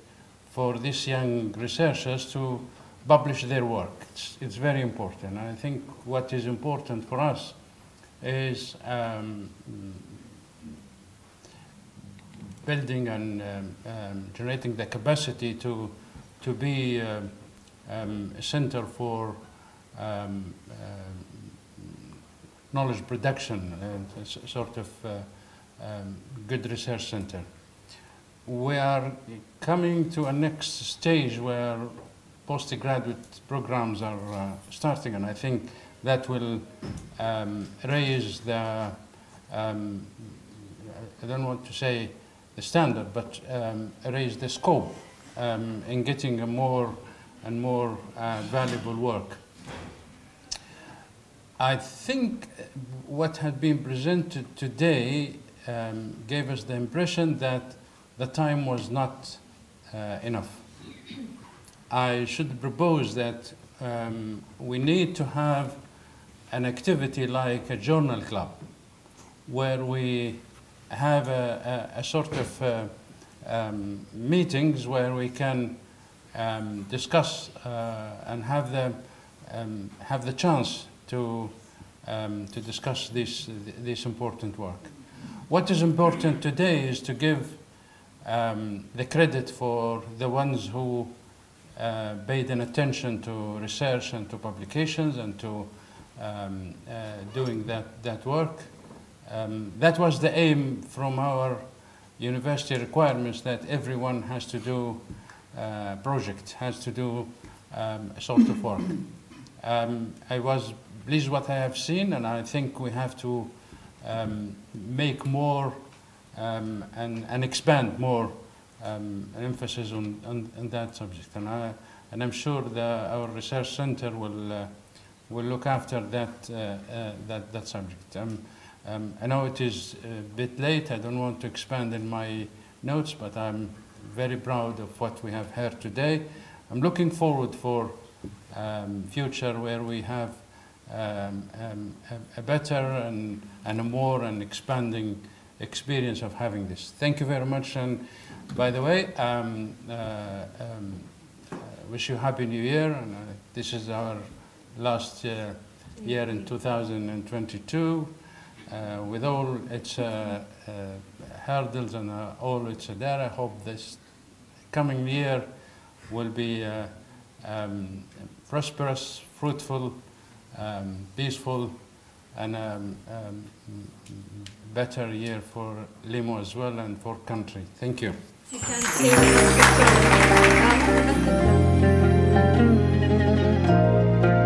for these young researchers to publish their work. It's, it's very important. And I think what is important for us is um, building and um, um, generating the capacity to, to be uh, um, a center for um, uh, knowledge production, and sort of uh, um, good research center. We are coming to a next stage where postgraduate programs are uh, starting, and I think that will um, raise the, um, I don't want to say the standard, but um, raise the scope um, in getting a more and more uh, valuable work. I think what had been presented today um, gave us the impression that the time was not uh, enough. I should propose that um, we need to have an activity like a journal club where we have a, a, a sort of uh, um, meetings where we can um, discuss uh, and have the, um, have the chance to, um, to discuss this, this important work. What is important today is to give um, the credit for the ones who uh, paid an attention to research and to publications and to um, uh, doing that, that work. Um, that was the aim from our university requirements that everyone has to do uh, project, has to do um, a sort of work. Um, I was pleased what I have seen and I think we have to um, make more um, and, and expand more um, emphasis on, on, on, that subject. And, I, and I'm sure that our research center will, uh, will look after that, uh, uh, that, that subject. Um, um, I know it is a bit late. I don't want to expand in my notes, but I'm very proud of what we have heard today. I'm looking forward for um, future where we have um, um, a, a, better and, and a more and expanding experience of having this. Thank you very much. And by the way, um, uh, um, uh, wish you happy new year. And uh, this is our last uh, year in 2022. Uh, with all its uh, hurdles and all its there, I hope this coming year will be um, prosperous, fruitful, um, peaceful, and um, um, better year for LIMU as well and for country. Thank you. Thank you.